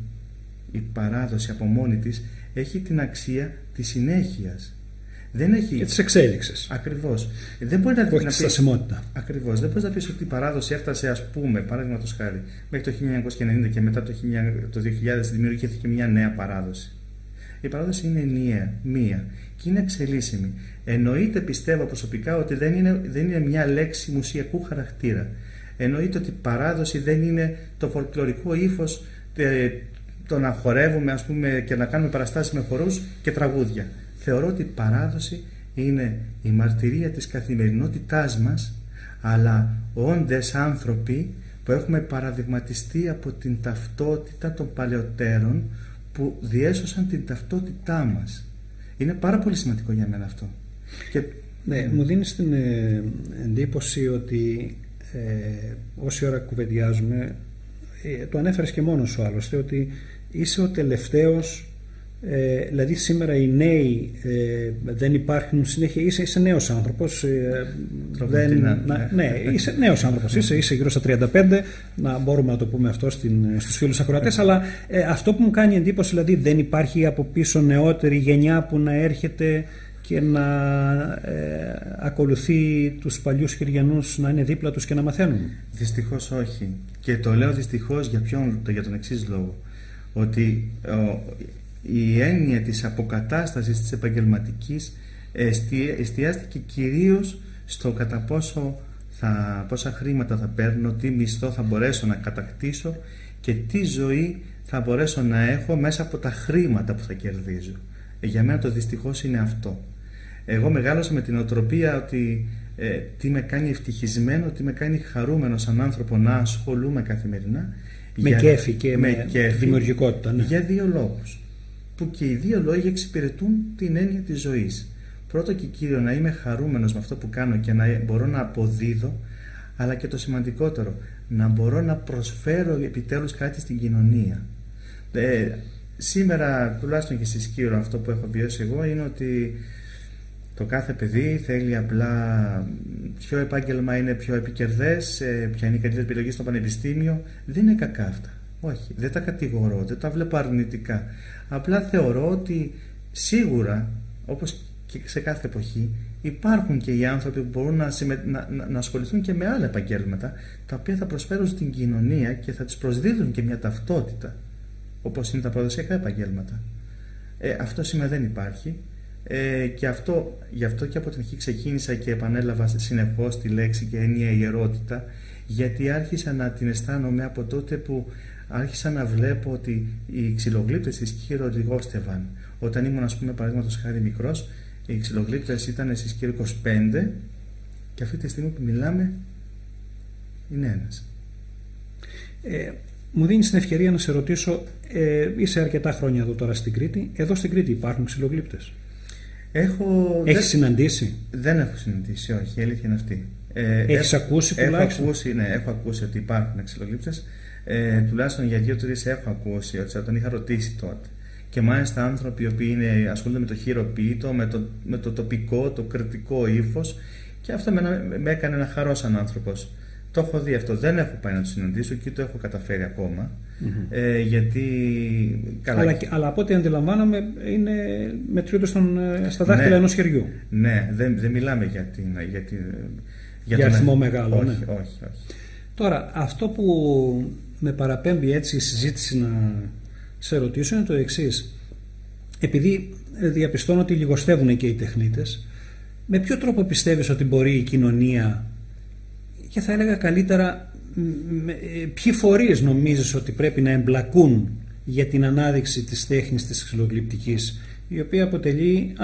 η παράδοση από μόνη της έχει την αξία της συνέχειας. Δεν έχει... Και τη εξέλιξη. Ακριβώς. Δεν μπορεί να, Όχι τη στασιμότητα. Ακριβώς. Δεν μπορείς να πεις ότι η παράδοση έφτασε, ας πούμε, παράδειγματο χάρη, μέχρι το 1990 και μετά το, 2000 δημιουργήθηκε μια νέα παράδοση. Η παράδοση είναι ενιαία, μία και είναι εξελίσσιμη. Εννοείται, πιστεύω προσωπικά, ότι δεν είναι, δεν είναι μια λέξη μουσιακού χαρακτήρα. Εννοείται ότι η παράδοση δεν είναι το φολκλωρικό ύφος ε, το να χορεύουμε ας πούμε, και να κάνουμε παραστάσεις με χορούς και τραγούδια. Θεωρώ ότι η παράδοση είναι η μαρτυρία της καθημερινότητάς μας αλλά όντες άνθρωποι που έχουμε παραδειγματιστεί από την ταυτότητα των παλαιότερων που διέσωσαν την ταυτότητά μας. Είναι πάρα πολύ σημαντικό για μένα αυτό. Και... Ναι, μου δίνεις την ε, εντύπωση ότι ε, όση ώρα κουβεντιάζουμε ε, το ανέφερες και μόνος σου άλλωστε ότι είσαι ο τελευταίος ε, δηλαδή σήμερα οι νέοι ε, δεν υπάρχουν συνέχεια είσαι, είσαι νέος άνθρωπος ε, δεν, να, ναι. ναι, είσαι νέος άνθρωπος είσαι, είσαι γύρω στα 35 να μπορούμε να το πούμε αυτό στην, στους φίλους ακροατές αλλά ε, αυτό που μου κάνει εντύπωση δηλαδή δεν υπάρχει από πίσω νεότερη γενιά που να έρχεται και να ε, ακολουθεί τους παλιούς Κυριανούς να είναι δίπλα τους και να μαθαίνουν. Δυστυχώς όχι. Και το λέω δυστυχώς για, ποιον, για τον εξής λόγο. Ότι η έννοια της αποκατάστασης της επαγγελματικής εστιάστηκε κυρίως στο κατά πόσο θα, πόσα χρήματα θα παίρνω, τι μισθό θα μπορέσω να κατακτήσω και τι ζωή θα μπορέσω να έχω μέσα από τα χρήματα που θα κερδίζω. Ε, για μένα το δυστυχώς είναι αυτό. Εγώ μεγάλωσα με την οτροπία ότι ε, τι με κάνει ευτυχισμένο, τι με κάνει χαρούμενο σαν άνθρωπο να ασχολούμαι καθημερινά. Με για, κέφι και με, με δημιουργικότητα. Ναι. Για δύο λόγους. Που και οι δύο λόγοι εξυπηρετούν την έννοια της ζωής. Πρώτο και κύριο να είμαι χαρούμενος με αυτό που κάνω και να μπορώ να αποδίδω, αλλά και το σημαντικότερο, να μπορώ να προσφέρω επιτέλους κάτι στην κοινωνία. Ε, σήμερα, τουλάχιστον και στη Σκύρο, αυτό που έχω βιώσει εγώ είναι ότι το κάθε παιδί θέλει απλά ποιο επάγγελμα είναι πιο επικερδές, ε, ποια είναι η καλύτερη επιλογή στο πανεπιστήμιο. Δεν είναι κακά αυτά. Όχι, δεν τα κατηγορώ, δεν τα βλέπω αρνητικά. Απλά θεωρώ ότι σίγουρα, όπως και σε κάθε εποχή, υπάρχουν και οι άνθρωποι που μπορούν να, να, να, ασχοληθούν και με άλλα επαγγέλματα, τα οποία θα προσφέρουν στην κοινωνία και θα τους προσδίδουν και μια ταυτότητα, όπως είναι τα προδοσιακά επαγγέλματα. Ε, αυτό σήμερα δεν υπάρχει ε, και αυτό, γι' αυτό και από την αρχή ξεκίνησα και επανέλαβα συνεχώς τη λέξη και έννοια ιερότητα γιατί άρχισα να την αισθάνομαι από τότε που άρχισα να βλέπω ότι οι ξυλογλύπτες της Κύρου λιγόστευαν. Όταν ήμουν ας πούμε παραδείγματος χάρη μικρός οι ξυλογλύπτες ήταν στις Κύρου 25 και αυτή τη στιγμή που μιλάμε είναι ένας. Ε, μου δίνεις την ευκαιρία να σε ρωτήσω, ε, είσαι αρκετά χρόνια εδώ τώρα στην Κρήτη. Εδώ στην Κρήτη υπάρχουν ξυλογλύπτες. Έχω... Έχεις συναντήσει; Δεν έχω συναντήσει, όχι, η αλήθεια είναι αυτή. Ε, Έχεις ακούσει τουλάχιστον; Έχω ακούσει, ναι, έχω ακούσει ότι υπάρχουν ξυλογλύπτε. Ε, τουλάχιστον για δύο-τρει έχω ακούσει, ότι τον είχα ρωτήσει τότε. Και μάλιστα άνθρωποι οι οποίοι είναι, ασχολούνται με το χειροποίητο, με το, με το τοπικό, το κριτικό ύφος. Και αυτό με, με έκανε να χαρώ σαν άνθρωπος. Το έχω δει αυτό. Δεν έχω πάει να το συναντήσω και το έχω καταφέρει ακόμα. Ε, γιατί. Καλά... Αλλά, αλλά από ό,τι αντιλαμβάνομαι είναι μετρούνται στον, ε, στα δάχτυλα ναι, ενός χεριού. Ναι, δεν, δεν μιλάμε για την. Για, την, για, για αριθμό μεγάλο. Όχι, ναι. όχι, όχι. Τώρα, αυτό που με παραπέμπει έτσι η συζήτηση να σε ρωτήσω είναι το εξής. Επειδή διαπιστώνω ότι λιγοστεύουν και οι τεχνίτες, με ποιο τρόπο πιστεύεις ότι μπορεί η κοινωνία και θα έλεγα καλύτερα ε, ποιοι φορείς νομίζεις ότι πρέπει να εμπλακούν για την ανάδειξη της τέχνης της ξυλογλυπτικής η οποία αποτελεί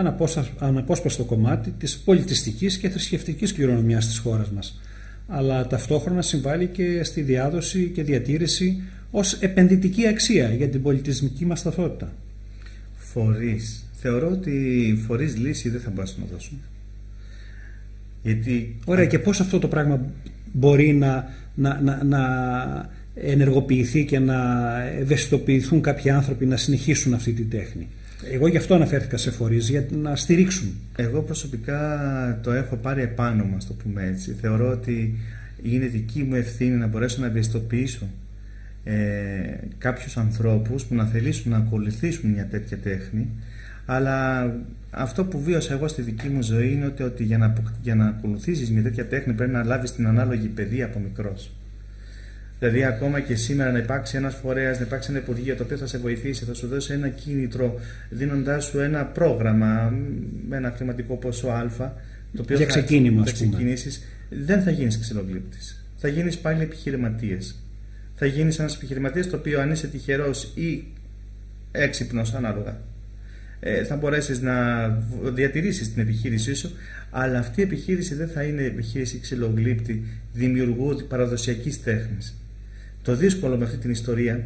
αναπόσπαστο κομμάτι της πολιτιστικής και θρησκευτικής κληρονομιάς της χώρας μας αλλά ταυτόχρονα συμβάλλει και στη διάδοση και διατήρηση ως επενδυτική αξία για την πολιτισμική μας ταυτότητα. Φορείς. Θεωρώ ότι φορείς λύση δεν θα μπορέσουμε να δώσουμε. Γιατί... Ωραία, και πώς αυτό το πράγμα μπορεί να, να, να, να ενεργοποιηθεί και να ευαισθητοποιηθούν κάποιοι άνθρωποι να συνεχίσουν αυτή τη τέχνη; Εγώ γι' αυτό αναφέρθηκα σε φορείς, για να στηρίξουν. Εγώ προσωπικά το έχω πάρει επάνω μα, το πούμε έτσι. Θεωρώ ότι είναι δική μου ευθύνη να μπορέσω να ευαισθητοποιήσω ε, κάποιους ανθρώπους που να θελήσουν να ακολουθήσουν μια τέτοια τέχνη Αλλά αυτό που βίωσα εγώ στη δική μου ζωή είναι ότι, ότι για, να, για να ακολουθήσεις μια τέτοια τέχνη πρέπει να λάβεις την ανάλογη παιδεία από μικρός. Δηλαδή, ακόμα και σήμερα να υπάρξει ένας φορέας, να υπάρξει ένα υπουργείο το οποίο θα σε βοηθήσει, θα σου δώσει ένα κίνητρο, δίνοντάς σου ένα πρόγραμμα με ένα χρηματικό ποσό Α, το οποίο για ξεκίνημα, θα, ξεκινήσεις, δεν θα γίνεις ξυλογλύπτη. Θα γίνεις πάλι επιχειρηματίες. Θα γίνεις ένας επιχειρηματίας το οποίο, αν είσαι τυχερός ή έξυπνος, ανάλογα, ε, θα μπορέσεις να διατηρήσεις την επιχείρησή σου, αλλά αυτή η επιχείρηση δεν θα είναι επιχείρηση ξυλογλύπτη δημιουργού παραδοσιακής τέχνης. Το δύσκολο με αυτή την ιστορία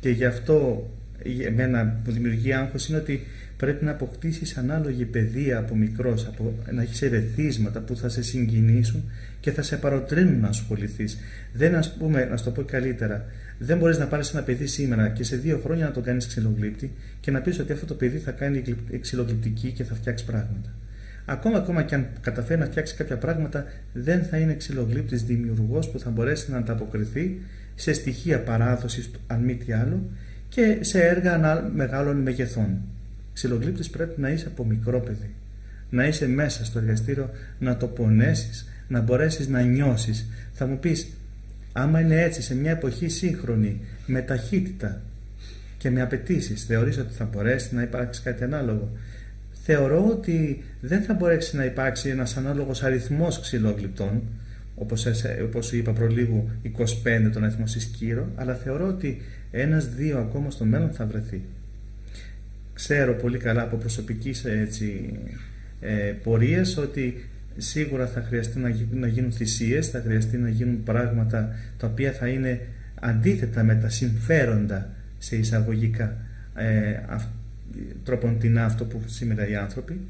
και γι' αυτό για μένα που δημιουργεί άγχος είναι ότι πρέπει να αποκτήσεις ανάλογη παιδεία από μικρός, από, να έχεις ερεθίσματα που θα σε συγκινήσουν και θα σε παροτρύνουν να ασχοληθείς. Δεν ας πούμε, να σου το πω καλύτερα, δεν μπορείς να πάρεις ένα παιδί σήμερα και σε δύο χρόνια να το κάνεις ξυλογλύπτη και να πεις ότι αυτό το παιδί θα κάνει ξυλογλυπτική και θα φτιάξει πράγματα. Ακόμα, ακόμα και αν καταφέρει να φτιάξει κάποια πράγματα, δεν θα είναι ξυλογλύπτης δημιουργός που θα μπορέσει να ανταποκριθεί σε στοιχεία παράδοσης αν μη τι άλλο και σε έργα μεγάλων μεγεθών. Ξυλογλύπτης πρέπει να είσαι από μικρό παιδί. Να είσαι μέσα στο εργαστήριο, να το πονέσεις, να μπορέσεις να νιώσεις. Θα μου πεις, άμα είναι έτσι σε μια εποχή σύγχρονη, με ταχύτητα και με απαιτήσεις, θεωρείς ότι θα μπορέσεις να υπάρξει κάτι ανάλογο. Θεωρώ ότι δεν θα μπορέσει να υπάρξει ένας ανάλογος αριθμός ξυλόγλυπτων, όπως, όπως είπα προλίγου 25 τον αριθμό Σκύρο, αλλά θεωρώ ότι ένας-δύο ακόμα στο μέλλον θα βρεθεί. Ξέρω πολύ καλά από προσωπικής έτσι, ε, πορείας ότι σίγουρα θα χρειαστεί να, να γίνουν θυσίες, θα χρειαστεί να γίνουν πράγματα τα οποία θα είναι αντίθετα με τα συμφέροντα σε εισαγωγικά ε, τροποντινά αυτό που σήμερα οι άνθρωποι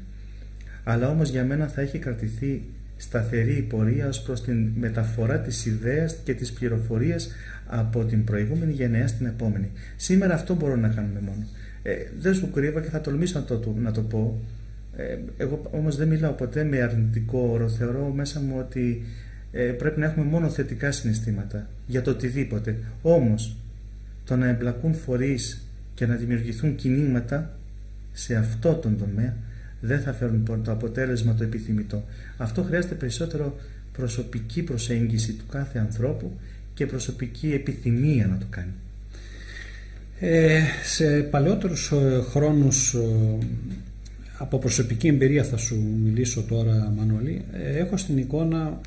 αλλά όμως για μένα θα έχει κρατηθεί σταθερή πορεία ως προς την μεταφορά της ιδέας και της πληροφορίας από την προηγούμενη γενναία στην επόμενη. Σήμερα αυτό μπορούμε να κάνουμε μόνο. Ε, δεν σου κρύβω και θα τολμήσω να το, να το πω. Ε, εγώ όμως δεν μιλάω ποτέ με αρνητικό όρο. Θεωρώ μέσα μου ότι ε, πρέπει να έχουμε μόνο θετικά συναισθήματα για το οτιδήποτε. Όμως το να εμπλακούν φορείς και να δημιουργηθούν κινήματα σε αυτό τον τομέα δεν θα φέρουν το αποτέλεσμα το επιθυμητό. Αυτό χρειάζεται περισσότερο προσωπική προσέγγιση του κάθε ανθρώπου και προσωπική επιθυμία να το κάνει. Ε, σε παλαιότερους ε, χρόνους ε, από προσωπική εμπειρία θα σου μιλήσω τώρα Μανώλη ε, έχω στην εικόνα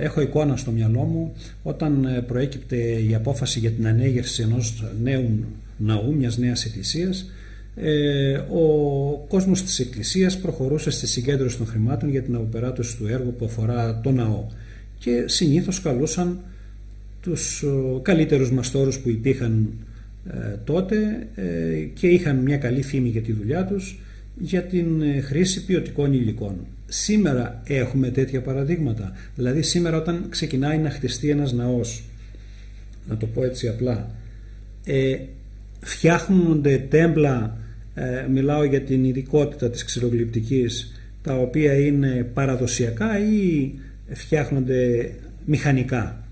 έχω εικόνα στο μυαλό μου όταν προέκυπτε η απόφαση για την ανέγερση ενός νέου ναού, μιας νέας εκκλησίας ε, ο κόσμος της Εκκλησίας προχωρούσε στη συγκέντρωση των χρημάτων για την αποπεράτωση του έργου που αφορά το ναό και συνήθως καλούσαν τους καλύτερους μαστόρους που υπήρχαν ε, τότε ε, και είχαν μια καλή φήμη για τη δουλειά τους για την χρήση ποιοτικών υλικών. Σήμερα έχουμε τέτοια παραδείγματα. Δηλαδή σήμερα όταν ξεκινάει να χτιστεί ένας ναός, να το πω έτσι απλά, ε, φτιάχνονται τέμπλα ε, μιλάω για την ειδικότητα της ξυλογλυπτικής τα οποία είναι παραδοσιακά ή φτιάχνονται μηχανικά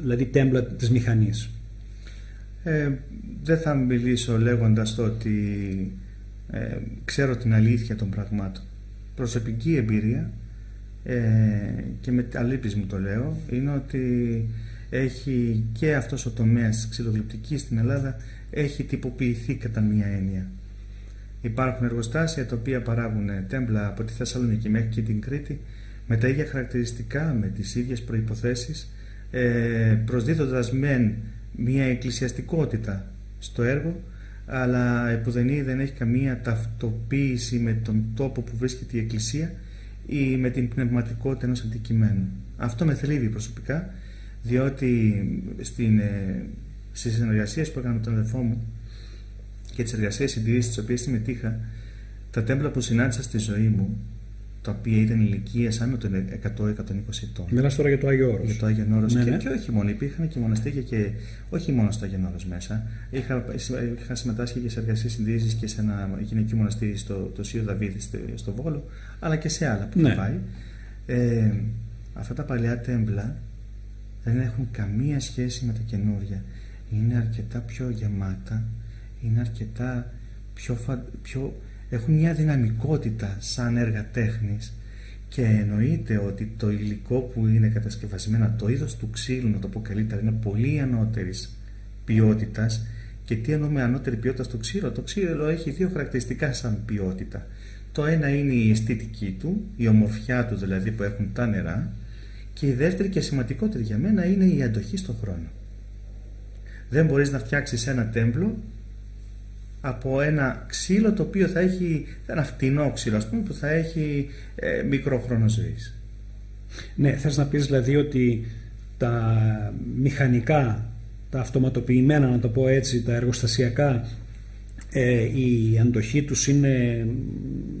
δηλαδή τέμπλα της μηχανής. Ε, δεν θα μιλήσω λέγοντας το ότι ε, ξέρω την αλήθεια των πραγμάτων. Προσωπική εμπειρία ε, και με αλήπης μου το λέω είναι ότι έχει και αυτός ο τομέας της ξυλογλυπτικής στην Ελλάδα έχει τυποποιηθεί κατά μία έννοια. Υπάρχουν εργοστάσια τα οποία παράγουν τέμπλα από τη Θεσσαλονίκη μέχρι και την Κρήτη με τα ίδια χαρακτηριστικά, με τις ίδιες προϋποθέσεις ε, προσδίδοντας μεν μία εκκλησιαστικότητα στο έργο αλλά επουδενή δεν έχει καμία ταυτοποίηση με τον τόπο που βρίσκεται η εκκλησία ή με την πνευματικότητα ενός αντικειμένου. Αυτό με θλίβει προσωπικά διότι στην, ε, στις συνεργασίες που έκανα με τον αδερφό μου και τις εργασίες συντηρήσεις στις οποίες συμμετείχα τα τέμπλα που συνάντησα στη ζωή μου τα οποία ήταν ηλικία άνω των 100-120 ετών. Μιλάς τώρα για το Άγιο Όρος. Για το Άγιο Όρος ναι, και, ναι. και, όχι μόνο. Υπήρχαν και μοναστήρια και όχι μόνο στο Άγιο Όρος μέσα. Είχα, είχα συμμετάσχει και σε εργασίες συντήρηση και σε ένα γυναικείο μοναστήρι στο το Σίο Δαβίδη στο Βόλο, αλλά και σε άλλα που ναι. πάει. Ε, αυτά τα παλιά τέμπλα δεν έχουν καμία σχέση με τα καινούρια. Είναι αρκετά πιο γεμάτα, είναι αρκετά πιο, πιο έχουν μια δυναμικότητα σαν έργα τέχνης και εννοείται ότι το υλικό που είναι κατασκευασμένο, το είδος του ξύλου, να το πω καλύτερα, είναι πολύ ανώτερης ποιότητας και τι εννοούμε ανώτερη ποιότητα στο ξύλο; Το ξύλο έχει δύο χαρακτηριστικά σαν ποιότητα. Το ένα είναι η αισθητική του, η ομορφιά του δηλαδή που έχουν τα νερά και η δεύτερη και σημαντικότερη για μένα είναι η αντοχή στον χρόνο. Δεν μπορείς να φτιάξεις ένα τέμπλο από ένα ξύλο το οποίο θα έχει, ένα φτηνό ξύλο ας πούμε, που θα έχει ε, μικρό χρόνο ζωής. Ναι, θες να πεις δηλαδή ότι τα μηχανικά, τα αυτοματοποιημένα να το πω έτσι, τα εργοστασιακά ε, η αντοχή τους είναι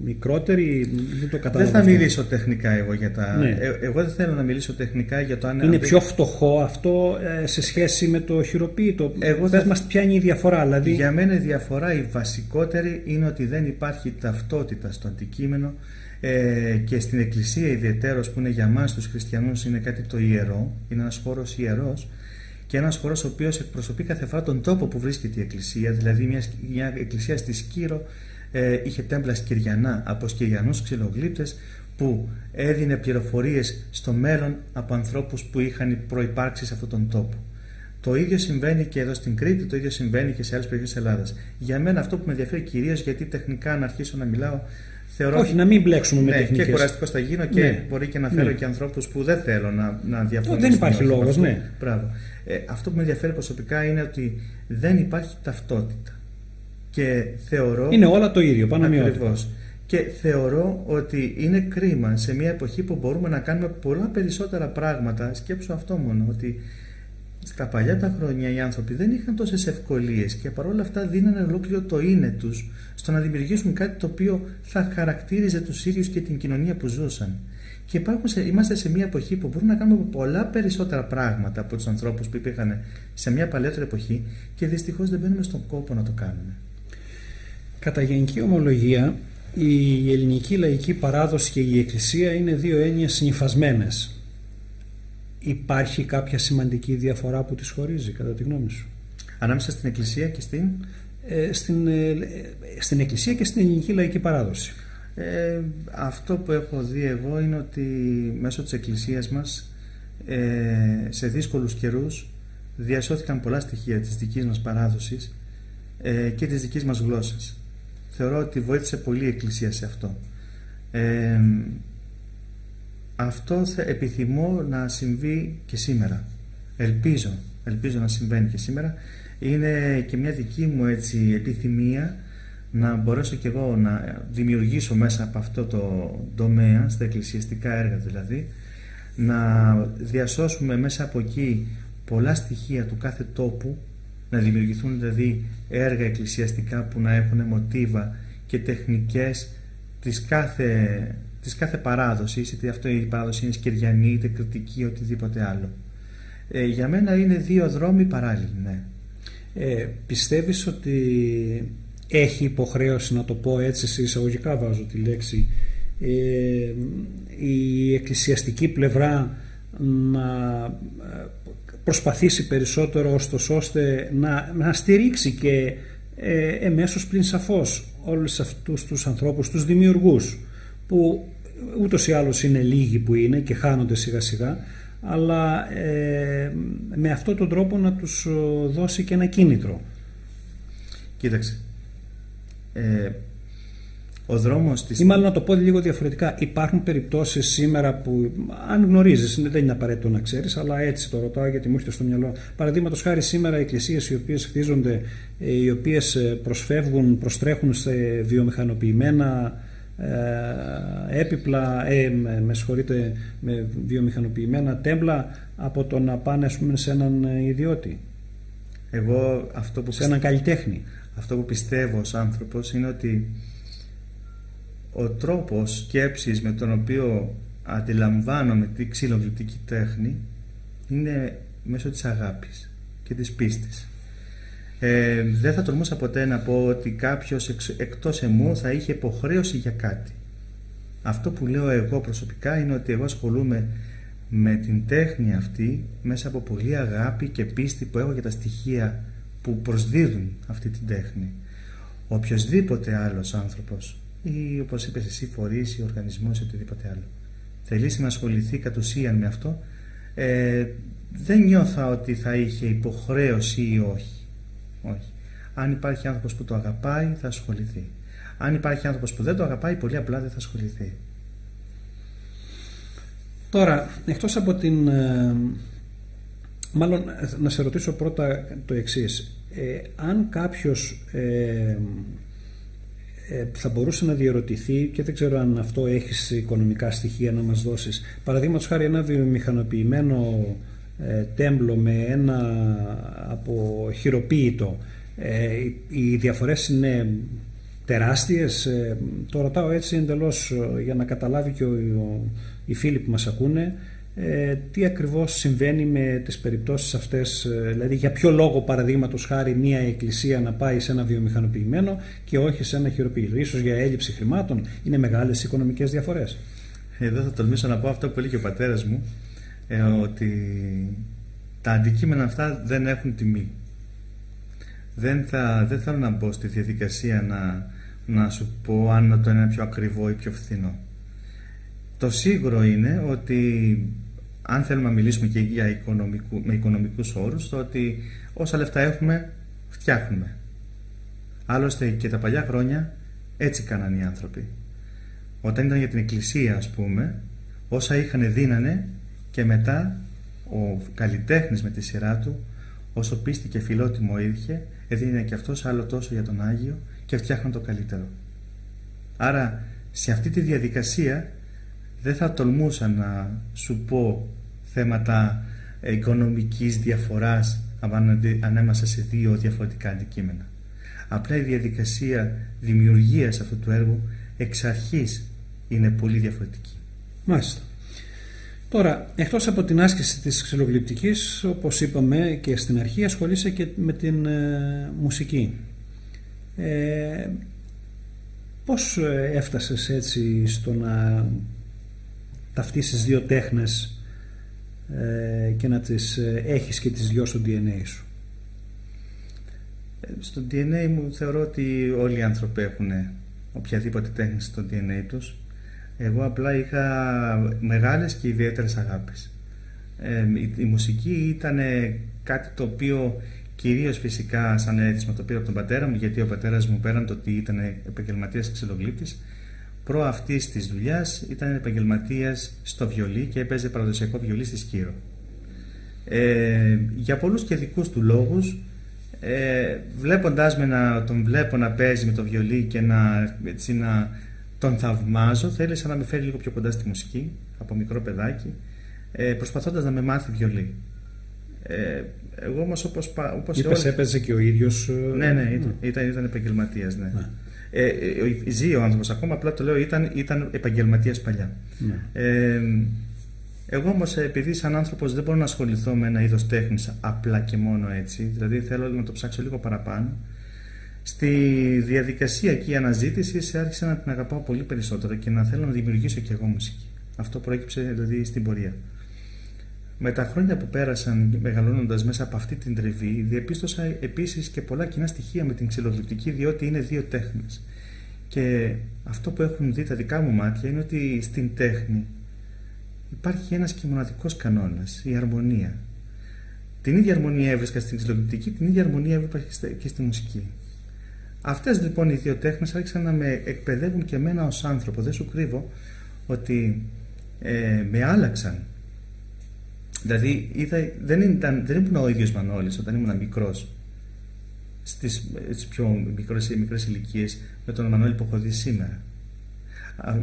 μικρότερη, δεν το κατάλαβα. Δεν θα μιλήσω τεχνικά εγώ για τα... Ναι. Ε, εγώ δεν θέλω να μιλήσω τεχνικά για το αν... Είναι πιο φτωχό αυτό ε, σε σχέση με το χειροποίητο. Εγώ θα... μας ποια είναι η διαφορά. Δηλαδή... Για μένα η διαφορά η βασικότερη είναι ότι δεν υπάρχει ταυτότητα στο αντικείμενο ε, και στην εκκλησία ιδιαίτερος που είναι για μας τους χριστιανούς είναι κάτι το ιερό, είναι ένας χώρος ιερός και ένας χώρος ο οποίος εκπροσωπεί κάθε φορά τον τόπο που βρίσκεται η Εκκλησία. Δηλαδή, μια, μια Εκκλησία στη Σκύρο ε, είχε τέμπλα σκυριανά από σκυριανούς ξυλογλύπτε που έδινε πληροφορίες στο μέλλον από ανθρώπους που είχαν προπάρξει σε αυτόν τον τόπο. Το ίδιο συμβαίνει και εδώ στην Κρήτη, το ίδιο συμβαίνει και σε άλλες περιοχές της Ελλάδας. Για μένα αυτό που με ενδιαφέρει κυρίως, γιατί τεχνικά να αρχίσω να μιλάω, θεωρώ. Όχι, να μην μπλέξουμε με ναι, τεχνικές. Και κουραστικός θα γίνω και ναι. μπορεί και να φέρω ναι. και ανθρώπους που δεν θέλω να, να διαφωνήσω. Δεν υπάρχει λόγος, ναι. Μπράβο. Ε, αυτό που με ενδιαφέρει προσωπικά είναι ότι δεν υπάρχει ταυτότητα. Και θεωρώ. Είναι όλα το ίδιο, πάνω Ακριβώς. Και θεωρώ ότι είναι κρίμα σε μια εποχή που μπορούμε να κάνουμε πολλά περισσότερα πράγματα. Σκέψω αυτό μόνο, ότι στα παλιά τα χρόνια οι άνθρωποι δεν είχαν τόσες ευκολίες και παρόλα αυτά δίνανε ολόκληρο το είναι τους στο να δημιουργήσουν κάτι το οποίο θα χαρακτήριζε τους ίδιους και την κοινωνία που ζούσαν. Και σε, είμαστε σε μια εποχή που μπορούμε να κάνουμε πολλά περισσότερα πράγματα από τους ανθρώπους που υπήρχαν σε μια παλαιότερη εποχή και δυστυχώς δεν μπαίνουμε στον κόπο να το κάνουμε. Κατά γενική ομολογία, η ελληνική λαϊκή παράδοση και η εκκλησία είναι δύο έννοιες συνυφασμένες Υπάρχει κάποια σημαντική διαφορά που τις χωρίζει κατά τη γνώμη σου; Ανάμεσα στην Εκκλησία και στην... Ε, στην, ε, στην Εκκλησία και στην ελληνική λαϊκή παράδοση. Ε, αυτό που έχω δει εγώ είναι ότι μέσω της Εκκλησίας μας ε, σε δύσκολους καιρούς διασώθηκαν πολλά στοιχεία της δικής μας παράδοσης ε, και της δικής μας γλώσσας. Θεωρώ ότι βοήθησε πολύ η Εκκλησία σε αυτό. Ε, αυτό θα επιθυμώ να συμβεί και σήμερα. Ελπίζω, ελπίζω να συμβαίνει και σήμερα. Είναι και μια δική μου έτσι επιθυμία να μπορέσω και εγώ να δημιουργήσω μέσα από αυτό το τομέα, στα εκκλησιαστικά έργα δηλαδή, να διασώσουμε μέσα από εκεί πολλά στοιχεία του κάθε τόπου, να δημιουργηθούν δηλαδή έργα εκκλησιαστικά που να έχουν μοτίβα και τεχνικές της κάθε της κάθε παράδοσης, είτε αυτό η παράδοση είναι σκυριανή, είτε κριτική, οτιδήποτε άλλο. Ε, για μένα είναι δύο δρόμοι παράλληλοι, ναι. Ε, πιστεύεις ότι έχει υποχρέωση, να το πω έτσι, σε εισαγωγικά βάζω τη λέξη, ε, η εκκλησιαστική πλευρά να ε, προσπαθήσει περισσότερο ώστε να, να στηρίξει και ε, εμέσως πλην σαφώς όλους αυτούς τους ανθρώπους, τους δημιουργούς που ούτως ή άλλως είναι λίγοι που είναι και χάνονται σιγά σιγά αλλά ε, με αυτόν τον τρόπο να τους δώσει και ένα κίνητρο. Κοίταξε. Ε, ο δρόμος της... Ή μάλλον να το πω λίγο διαφορετικά. Υπάρχουν περιπτώσεις σήμερα που αν γνωρίζεις, δεν είναι απαραίτητο να ξέρεις, αλλά έτσι το ρωτάω γιατί μου έρχεται στο μυαλό. Παραδείγματος χάρη σήμερα οι εκκλησίες οι οποίες χτίζονται, ε, οι οποίες ε, προσφεύγουν, προστρέχουν σε βιομηχανοποιημένα ε, έπιπλα, ε, με, με συγχωρείτε, με βιομηχανοποιημένα τέμπλα από το να πάνε ας πούμε, σε έναν ιδιώτη. Εγώ αυτό που σε έναν καλλιτέχνη. Αυτό που πιστεύω ως άνθρωπος είναι ότι ο τρόπος σκέψης με τον οποίο αντιλαμβάνομαι τη ξυλογλυπτική τέχνη είναι μέσω της αγάπης και της πίστης. Ε, δεν θα τολμούσα ποτέ να πω ότι κάποιος εξ, εκτός εμού θα είχε υποχρέωση για κάτι. Αυτό που λέω εγώ προσωπικά είναι ότι εγώ ασχολούμαι με την τέχνη αυτή μέσα από πολλή αγάπη και πίστη που έχω για τα στοιχεία που προσδίδουν αυτή την τέχνη. οποιοδήποτε άλλος άνθρωπος ή όπως είπες εσύ φορείς ή οργανισμός ή οτιδήποτε άλλο θελήσει να ασχοληθεί κατ' ουσίαν με αυτό ε, δεν νιώθα ότι θα είχε υποχρέωση ή όχι. Όχι. Αν υπάρχει άνθρωπος που το αγαπάει θα ασχοληθεί. Αν υπάρχει άνθρωπος που δεν το αγαπάει πολύ απλά δεν θα ασχοληθεί. Τώρα, εκτός από την... Ε, μάλλον να σε ρωτήσω πρώτα το εξής. Ε, αν κάποιος ε, ε, θα μπορούσε να διαρωτηθεί και δεν ξέρω αν αυτό έχεις οικονομικά στοιχεία να μας δώσεις. Παραδείγματος χάρη ένα βιομηχανοποιημένο ε, τέμπλο με ένα από χειροποίητο. Ε, οι διαφορές είναι τεράστιες. Ε, το ρωτάω έτσι εντελώς ε, για να καταλάβει και ο, οι φίλοι που μας ακούνε ε, τι ακριβώς συμβαίνει με τις περιπτώσεις αυτές, ε, δηλαδή για ποιο λόγο παραδείγματος χάρη μια εκκλησία να πάει σε ένα βιομηχανοποιημένο και όχι σε ένα χειροποίητο, ίσως για έλλειψη χρημάτων, είναι μεγάλες οικονομικές διαφορές. Εδώ θα τολμήσω να πω αυτό που έλεγε ο πατέρας μου, ε, ότι τα αντικείμενα αυτά δεν έχουν τιμή. Δεν, θα, δεν θέλω να μπω στη διαδικασία να, να σου πω αν το είναι πιο ακριβό ή πιο φθηνό. Το σίγουρο είναι ότι αν θέλουμε να μιλήσουμε και για οικονομικού, με οικονομικούς όρους, το ότι όσα λεφτά έχουμε, φτιάχνουμε. Άλλωστε και τα παλιά χρόνια έτσι κάναν οι άνθρωποι. Όταν ήταν για την εκκλησία, ας πούμε, όσα είχαν δίνανε και μετά ο καλλιτέχνης με τη σειρά του, όσο πίστη και φιλότιμο είχε, έδινε και αυτός άλλο τόσο για τον Άγιο και φτιάχναν το καλύτερο. Άρα, σε αυτή τη διαδικασία δεν θα τολμούσα να σου πω θέματα οικονομικής διαφοράς ανάμεσα σε δύο διαφορετικά αντικείμενα. Απλά η διαδικασία δημιουργίας αυτού του έργου εξ αρχής είναι πολύ διαφορετική. Μάλιστα. Τώρα, εκτός από την άσκηση της ξυλογλυπτικής, όπως είπαμε και στην αρχή, ασχολείσαι και με την ε, μουσική. Ε, πώς ε, έφτασες έτσι στο να ταυτίσεις δύο τέχνες ε, και να τις ε, έχεις και τις δυο στο DNA σου; Ε, στο DNA μου θεωρώ ότι όλοι οι άνθρωποι έχουν οποιαδήποτε τέχνη στο DNA τους. Εγώ απλά είχα μεγάλες και ιδιαίτερες αγάπες. η, μουσική ήταν κάτι το οποίο κυρίως φυσικά σαν αίτησμα το πήρα από τον πατέρα μου γιατί ο πατέρας μου πέραν το ότι ήταν επαγγελματίας ξυλογλύπτης Προ αυτής της δουλειάς ήταν επαγγελματίας στο βιολί και έπαιζε παραδοσιακό βιολί στη Σκύρο. Ε, για πολλούς και δικούς του λόγους ε, βλέποντάς με να τον βλέπω να παίζει με το βιολί και να, έτσι, να τον θαυμάζω θέλησα να με φέρει λίγο πιο κοντά στη μουσική από μικρό παιδάκι ε, προσπαθώντας να με μάθει βιολί ε, εγώ όμως όπως, όπως Είπες έπαιζε και ο ίδιος ε, ναι ναι ήταν, ήταν, ήταν επαγγελματίας ναι. ναι. Ε, ε, ζει ο άνθρωπος ακόμα, απλά το λέω ήταν, ήταν επαγγελματίας παλιά. Ναι. Ε, εγώ όμως, επειδή σαν άνθρωπος δεν μπορώ να ασχοληθώ με ένα είδος τέχνης απλά και μόνο έτσι, δηλαδή θέλω να το ψάξω λίγο παραπάνω. Στη διαδικασία εκεί η αναζήτηση άρχισα να την αγαπάω πολύ περισσότερο και να θέλω να δημιουργήσω και εγώ μουσική. Αυτό προέκυψε δηλαδή στην πορεία. Με τα χρόνια που πέρασαν μεγαλώνοντας μέσα από αυτή την τριβή, διαπίστωσα επίσης και πολλά κοινά στοιχεία με την ξυλοδουλτική, διότι είναι δύο τέχνες. Και αυτό που έχουν δει τα δικά μου μάτια είναι ότι στην τέχνη υπάρχει ένας και μοναδικός κανόνας, η αρμονία. Την ίδια αρμονία έβρισκα στην ξυλοδουλτική, την ίδια αρμονία έβρισκα και στη μουσική. Αυτές λοιπόν οι δύο τέχνες άρχισαν να με εκπαιδεύουν και εμένα ως άνθρωπο. Δεν σου κρύβω ότι ε, με άλλαξαν Δηλαδή είδα, δεν, ήταν, δεν ήμουν ο ίδιος Μανώλης όταν ήμουν μικρός. Στις πιο μικρές ηλικίες με τον Μανώλη που έχω δει σήμερα.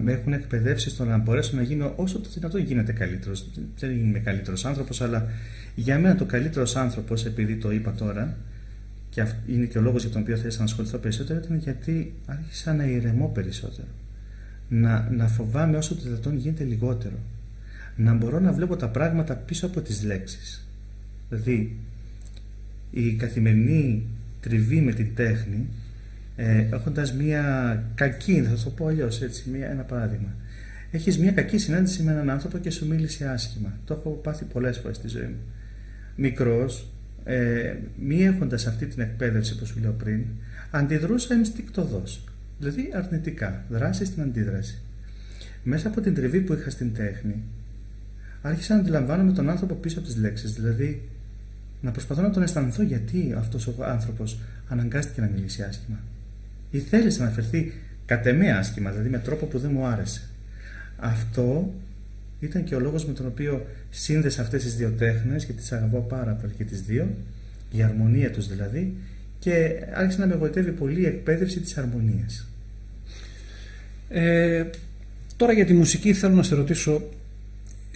Με έχουν εκπαιδεύσει στο να μπορέσω να γίνω όσο το δυνατόν γίνεται καλύτερος. Δεν είμαι καλύτερος άνθρωπος, αλλά για μένα το καλύτερος άνθρωπος, επειδή το είπα τώρα, και είναι και ο λόγος για τον οποίο θέλω να ασχοληθώ περισσότερο, ήταν γιατί άρχισα να ηρεμώ περισσότερο. Να, να φοβάμαι όσο το δυνατόν γίνεται λιγότερο να μπορώ να βλέπω τα πράγματα πίσω από τις λέξεις. Δηλαδή, η καθημερινή τριβή με την τέχνη, ε, έχοντας μία κακή, θα το πω αλλιώς έτσι, μία, ένα παράδειγμα. Έχεις μία κακή συνάντηση με έναν άνθρωπο και σου μίλησε άσχημα. Το έχω πάθει πολλές φορές στη ζωή μου. Μικρός, ε, μη έχοντας αυτή την εκπαίδευση που σου λέω πριν, αντιδρούσα ενστικτοδός, δηλαδή αρνητικά, δράση στην αντίδραση. Μέσα από την τριβή που είχα στην τέχνη, άρχισα να αντιλαμβάνομαι τον άνθρωπο πίσω από τις λέξεις, δηλαδή να προσπαθώ να τον αισθανθώ γιατί αυτός ο άνθρωπος αναγκάστηκε να μιλήσει άσχημα ή θέλησε να αναφερθεί κατ' εμέ άσχημα, δηλαδή με τρόπο που δεν μου άρεσε. Αυτό ήταν και ο λόγος με τον οποίο σύνδεσα αυτές τις δύο τέχνες και τις αγαπώ πάρα πολύ και τις δύο, η αρμονία τους δηλαδή, και άρχισε να με εγωιτεύει πολύ η εκπαίδευση της αρμονίας. Ε, τώρα για τη μουσική θέλω να σε ρωτήσω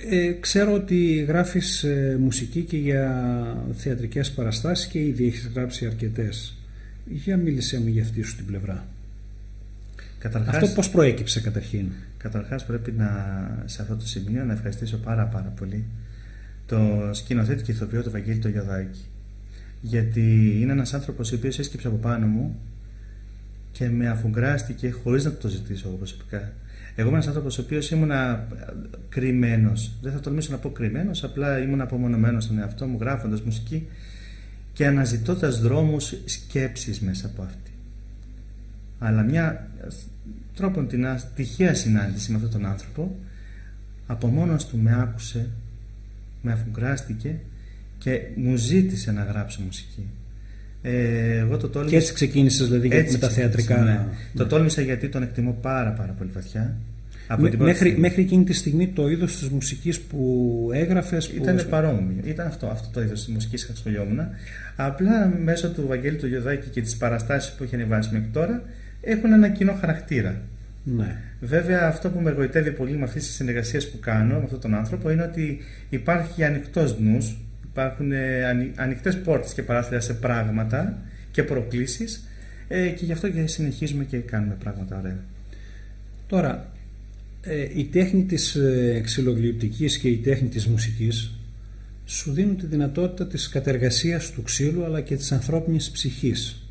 ε, ξέρω ότι γράφεις ε, μουσική και για θεατρικές παραστάσεις και ήδη έχεις γράψει αρκετές. Για μίλησέ μου για αυτή σου την πλευρά. Καταρχάς, Αυτό πώς προέκυψε καταρχήν; Καταρχάς πρέπει να, σε αυτό το σημείο να ευχαριστήσω πάρα πάρα πολύ το σκηνοθέτη και ηθοποιό του Βαγγέλη το Γιωδάκη. Γιατί είναι ένας άνθρωπος ο οποίος έσκυψε από πάνω μου και με αφουγκράστηκε χωρίς να το ζητήσω εγώ προσωπικά. Εγώ είμαι ένας άνθρωπος ο οποίος ήμουν κρυμμένος. Δεν θα τολμήσω να πω κρυμμένος, απλά ήμουν απομονωμένος στον εαυτό μου, γράφοντας μουσική και αναζητώντας δρόμους σκέψης μέσα από αυτή. Αλλά μια τρόπον την τυχαία συνάντηση με αυτόν τον άνθρωπο, από μόνος του με άκουσε, με αφουγκράστηκε και μου ζήτησε να γράψω μουσική. Ε, εγώ το τόλμησα... Και έτσι ξεκίνησες δηλαδή έτσι με τα θεατρικά. Ναι. Το τόλμησα γιατί τον εκτιμώ πάρα πάρα πολύ βαθιά. Από την μέχρι, μέχρι εκείνη τη στιγμή το είδος της μουσικής που έγραφες. Ήταν που... παρόμοιο. Ήταν αυτό, αυτό το είδος της μουσικής που ασχολιόμουν. Απλά μέσω του Βαγγέλη του Γιωδάκη και τη παραστάσεις που έχει ανεβάσει μέχρι τώρα έχουν ένα κοινό χαρακτήρα. Ναι. Βέβαια, αυτό που με εγωιτεύει πολύ με αυτές τις συνεργασίες που κάνω με αυτόν τον άνθρωπο είναι ότι υπάρχει ανοιχτός νους υπάρχουν ε, ανοιχτές πόρτες και παράθυρα σε πράγματα και προκλήσεις ε, και γι' αυτό και συνεχίζουμε και κάνουμε πράγματα ωραία. Τώρα, ε, η τέχνη της ξυλογλυπτικής και η τέχνη της μουσικής σου δίνουν τη δυνατότητα της κατεργασίας του ξύλου αλλά και της ανθρώπινης ψυχής.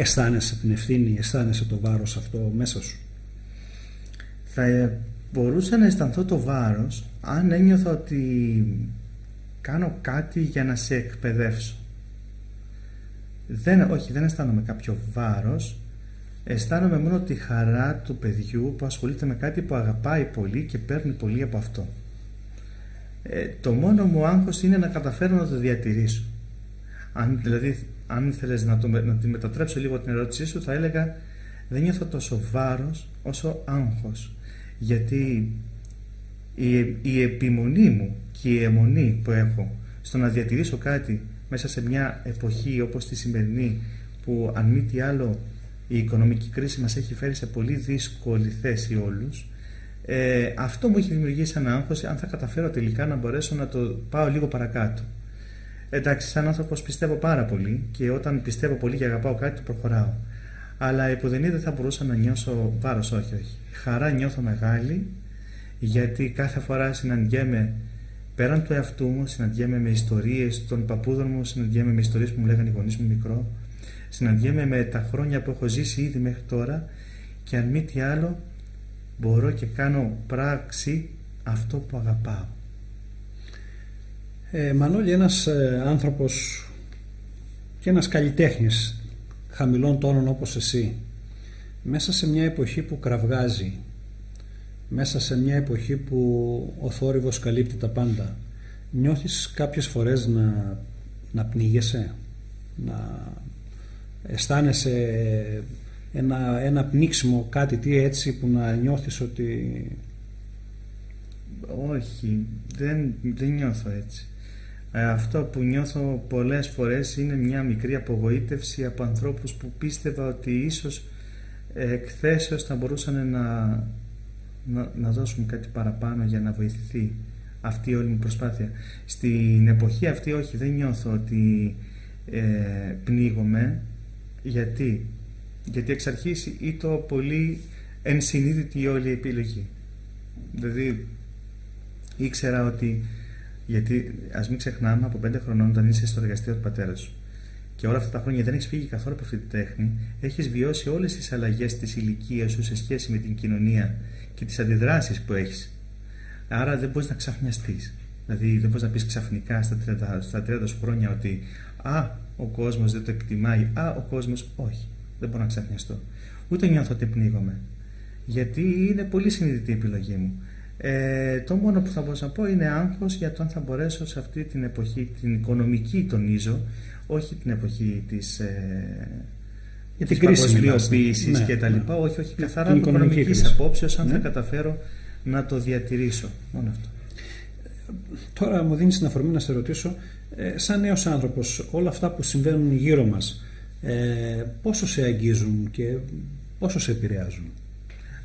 Αισθάνεσαι την ευθύνη, αισθάνεσαι το βάρος αυτό μέσα σου. Θα μπορούσα να αισθανθώ το βάρος αν ένιωθα ότι κάνω κάτι για να σε εκπαιδεύσω. Δεν, όχι, δεν αισθάνομαι κάποιο βάρος, αισθάνομαι μόνο τη χαρά του παιδιού που ασχολείται με κάτι που αγαπάει πολύ και παίρνει πολύ από αυτό. Ε, το μόνο μου άγχος είναι να καταφέρω να το διατηρήσω. Αν, δηλαδή, αν ήθελες να, το, να τη μετατρέψω λίγο την ερώτησή σου, θα έλεγα δεν νιώθω τόσο βάρος όσο άγχος. Γιατί η, η επιμονή μου και η αιμονή που έχω στο να διατηρήσω κάτι μέσα σε μια εποχή όπως τη σημερινή που αν μη τι άλλο η οικονομική κρίση μας έχει φέρει σε πολύ δύσκολη θέση όλους ε, αυτό μου έχει δημιουργήσει ένα άγχος αν θα καταφέρω τελικά να μπορέσω να το πάω λίγο παρακάτω εντάξει σαν άνθρωπος πιστεύω πάρα πολύ και όταν πιστεύω πολύ και αγαπάω κάτι το προχωράω αλλά υποδενή δεν θα μπορούσα να νιώσω βάρος όχι όχι χαρά νιώθω μεγάλη γιατί κάθε φορά συναντιέμαι πέραν του εαυτού μου, συναντιέμαι με ιστορίες των παππούδων μου, συναντιέμαι με ιστορίες που μου λέγανε οι γονείς μου μικρό, συναντιέμαι με τα χρόνια που έχω ζήσει ήδη μέχρι τώρα και αν μη τι άλλο μπορώ και κάνω πράξη αυτό που αγαπάω. Ε, Μανώλη, ένας ε, άνθρωπος και ένας καλλιτέχνης χαμηλών τόνων όπως εσύ μέσα σε μια εποχή που κραυγάζει μέσα σε μια εποχή που ο θόρυβος καλύπτει τα πάντα νιώθεις κάποιες φορές να, να πνίγεσαι να αισθάνεσαι ένα, ένα πνίξιμο κάτι τι έτσι που να νιώθεις ότι όχι δεν, δεν νιώθω έτσι. ε, αυτό που νιώθω πολλές φορές είναι μια μικρή απογοήτευση από ανθρώπους που πίστευα ότι ίσως εκθέσεως θα μπορούσαν να να, να δώσουμε κάτι παραπάνω για να βοηθηθεί αυτή η όλη μου προσπάθεια. Στην εποχή αυτή όχι, δεν νιώθω ότι ε, πνίγομαι. Γιατί; Γιατί εξ αρχής ήταν πολύ ενσυνείδητη η όλη επιλογή. Δηλαδή ήξερα ότι γιατί ας μην ξεχνάμε από πέντε χρονών όταν είσαι στο εργαστήριο του πατέρα σου και όλα αυτά τα χρόνια δεν έχεις φύγει καθόλου από αυτή τη τέχνη, έχεις βιώσει όλες τις αλλαγές της ηλικίας σου σε σχέση με την κοινωνία και τις αντιδράσεις που έχεις. Άρα δεν μπορείς να ξαφνιαστείς. Δηλαδή δεν μπορείς να πεις ξαφνικά στα 30, στα 30 σου χρόνια ότι Α, ο κόσμος δεν το εκτιμάει. Α, ο κόσμος όχι. Δεν μπορώ να ξαφνιαστώ. Ούτε νιώθω ότι πνίγομαι. Γιατί είναι πολύ συνειδητή η επιλογή μου. Ε, το μόνο που θα μπορούσα να πω είναι άγχος για το αν θα μπορέσω σε αυτή την εποχή, την οικονομική τονίζω, όχι την εποχή της, ε, για την κρίση ναι, και τα ναι. λοιπά, όχι, όχι καθαρά την οικονομικής απόψεως αν ναι. θα καταφέρω να το διατηρήσω. Μόνο αυτό. Τώρα μου δίνεις την αφορμή να σε ρωτήσω, ε, σαν νέος άνθρωπος, όλα αυτά που συμβαίνουν γύρω μας, ε, πόσο σε αγγίζουν και πόσο σε επηρεάζουν;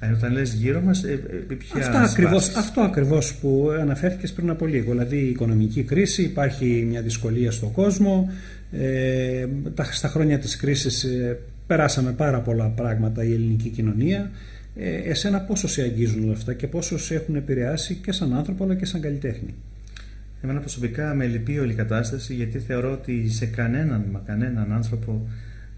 Ε, όταν λες γύρω μας, ε, ποια ακριβώς, αυτό ακριβώς που αναφέρθηκες πριν από λίγο. Δηλαδή η οικονομική κρίση, υπάρχει μια δυσκολία στον κόσμο. Ε, τα, στα χρόνια της κρίσης περάσαμε πάρα πολλά πράγματα η ελληνική κοινωνία. Ε, εσένα πόσο σε αγγίζουν όλα αυτά και πόσο σε έχουν επηρεάσει και σαν άνθρωπο αλλά και σαν καλλιτέχνη; Εμένα προσωπικά με λυπεί όλη η κατάσταση γιατί θεωρώ ότι σε κανέναν μα κανέναν άνθρωπο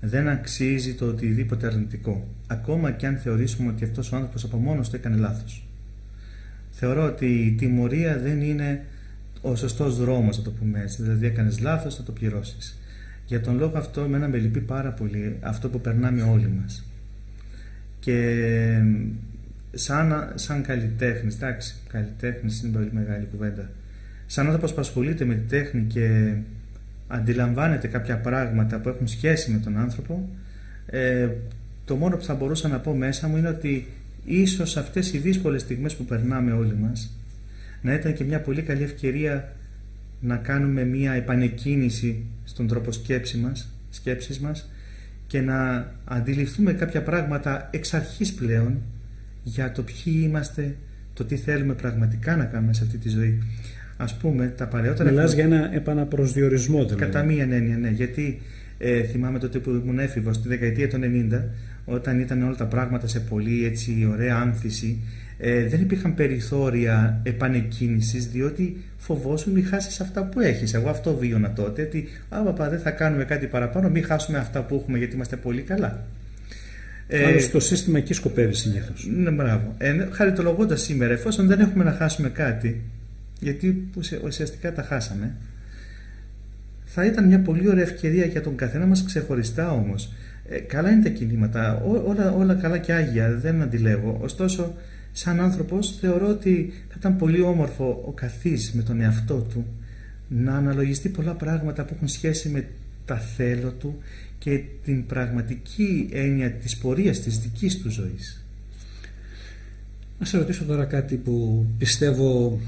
δεν αξίζει το οτιδήποτε αρνητικό. Ακόμα και αν θεωρήσουμε ότι αυτός ο άνθρωπος από μόνος του έκανε λάθος. Θεωρώ ότι η τιμωρία δεν είναι ο σωστός δρόμος, να το πούμε έτσι. Δηλαδή έκανες λάθος, θα το πληρώσεις. Για τον λόγο αυτό, εμένα με λυπεί πάρα πολύ αυτό που περνάμε όλοι μας. Και σαν, σαν καλλιτέχνης, εντάξει, καλλιτέχνης είναι πολύ μεγάλη κουβέντα. Σαν άνθρωπος που ασχολείται με τη τέχνη και αντιλαμβάνεται κάποια πράγματα που έχουν σχέση με τον άνθρωπο, ε, το μόνο που θα μπορούσα να πω μέσα μου είναι ότι ίσως αυτές οι δύσκολες στιγμές που περνάμε όλοι μας να ήταν και μια πολύ καλή ευκαιρία να κάνουμε μια επανεκκίνηση στον τρόπο σκέψη μας, σκέψης μας και να αντιληφθούμε κάποια πράγματα εξ αρχής πλέον για το ποιοι είμαστε, το τι θέλουμε πραγματικά να κάνουμε σε αυτή τη ζωή. Ας πούμε, τα παλαιότερα... Μιλάς για ένα επαναπροσδιορισμό δηλαδή. Κατά μία έννοια, ναι. Γιατί ε, θυμάμαι τότε που ήμουν έφηβος, στη δεκαετία των 90, όταν ήταν όλα τα πράγματα σε πολύ έτσι ωραία άνθηση, ε, δεν υπήρχαν περιθώρια επανεκκίνησης διότι φοβόσουν μη χάσεις αυτά που έχεις. Εγώ αυτό βίωνα τότε ότι α, παπά, δεν θα κάνουμε κάτι παραπάνω, μην χάσουμε αυτά που έχουμε γιατί είμαστε πολύ καλά. Ε, το σύστημα εκεί σκοπεύει συνήθως. Ναι, μπράβο. Ε, χαριτολογώντας σήμερα, εφόσον δεν έχουμε να χάσουμε κάτι, γιατί ουσιαστικά τα χάσαμε, θα ήταν μια πολύ ωραία ευκαιρία για τον καθένα μας ξεχωριστά όμως. Ε, καλά είναι τα κινήματα, όλα, όλα καλά και άγια, δεν αντιλέγω. Ωστόσο, σαν άνθρωπος θεωρώ ότι θα ήταν πολύ όμορφο ο καθής με τον εαυτό του να αναλογιστεί πολλά πράγματα που έχουν σχέση με τα θέλω του και την πραγματική έννοια της πορείας της δικής του ζωής. Να σε ρωτήσω τώρα κάτι που πιστεύω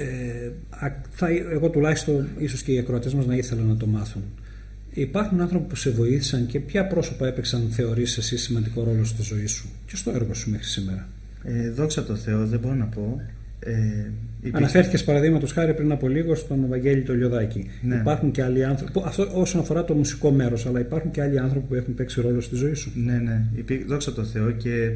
ε, θα, εγώ τουλάχιστον ίσως και οι ακροατές μας να ήθελαν να το μάθουν. Υπάρχουν άνθρωποι που σε βοήθησαν και ποια πρόσωπα έπαιξαν θεωρείς εσύ σημαντικό ρόλο στη ζωή σου και στο έργο σου μέχρι σήμερα; Ε, δόξα τω Θεώ, δεν μπορώ να πω. Ε, υπήρχε... Αναφέρθηκες παραδείγματος χάρη πριν από λίγο στον Βαγγέλη το Λιωδάκη. Ναι. Υπάρχουν και άλλοι άνθρωποι. Αυτό όσον αφορά το μουσικό μέρος, αλλά υπάρχουν και άλλοι άνθρωποι που έχουν παίξει ρόλο στη ζωή σου; Ναι, ναι. Δόξα τω Θεώ και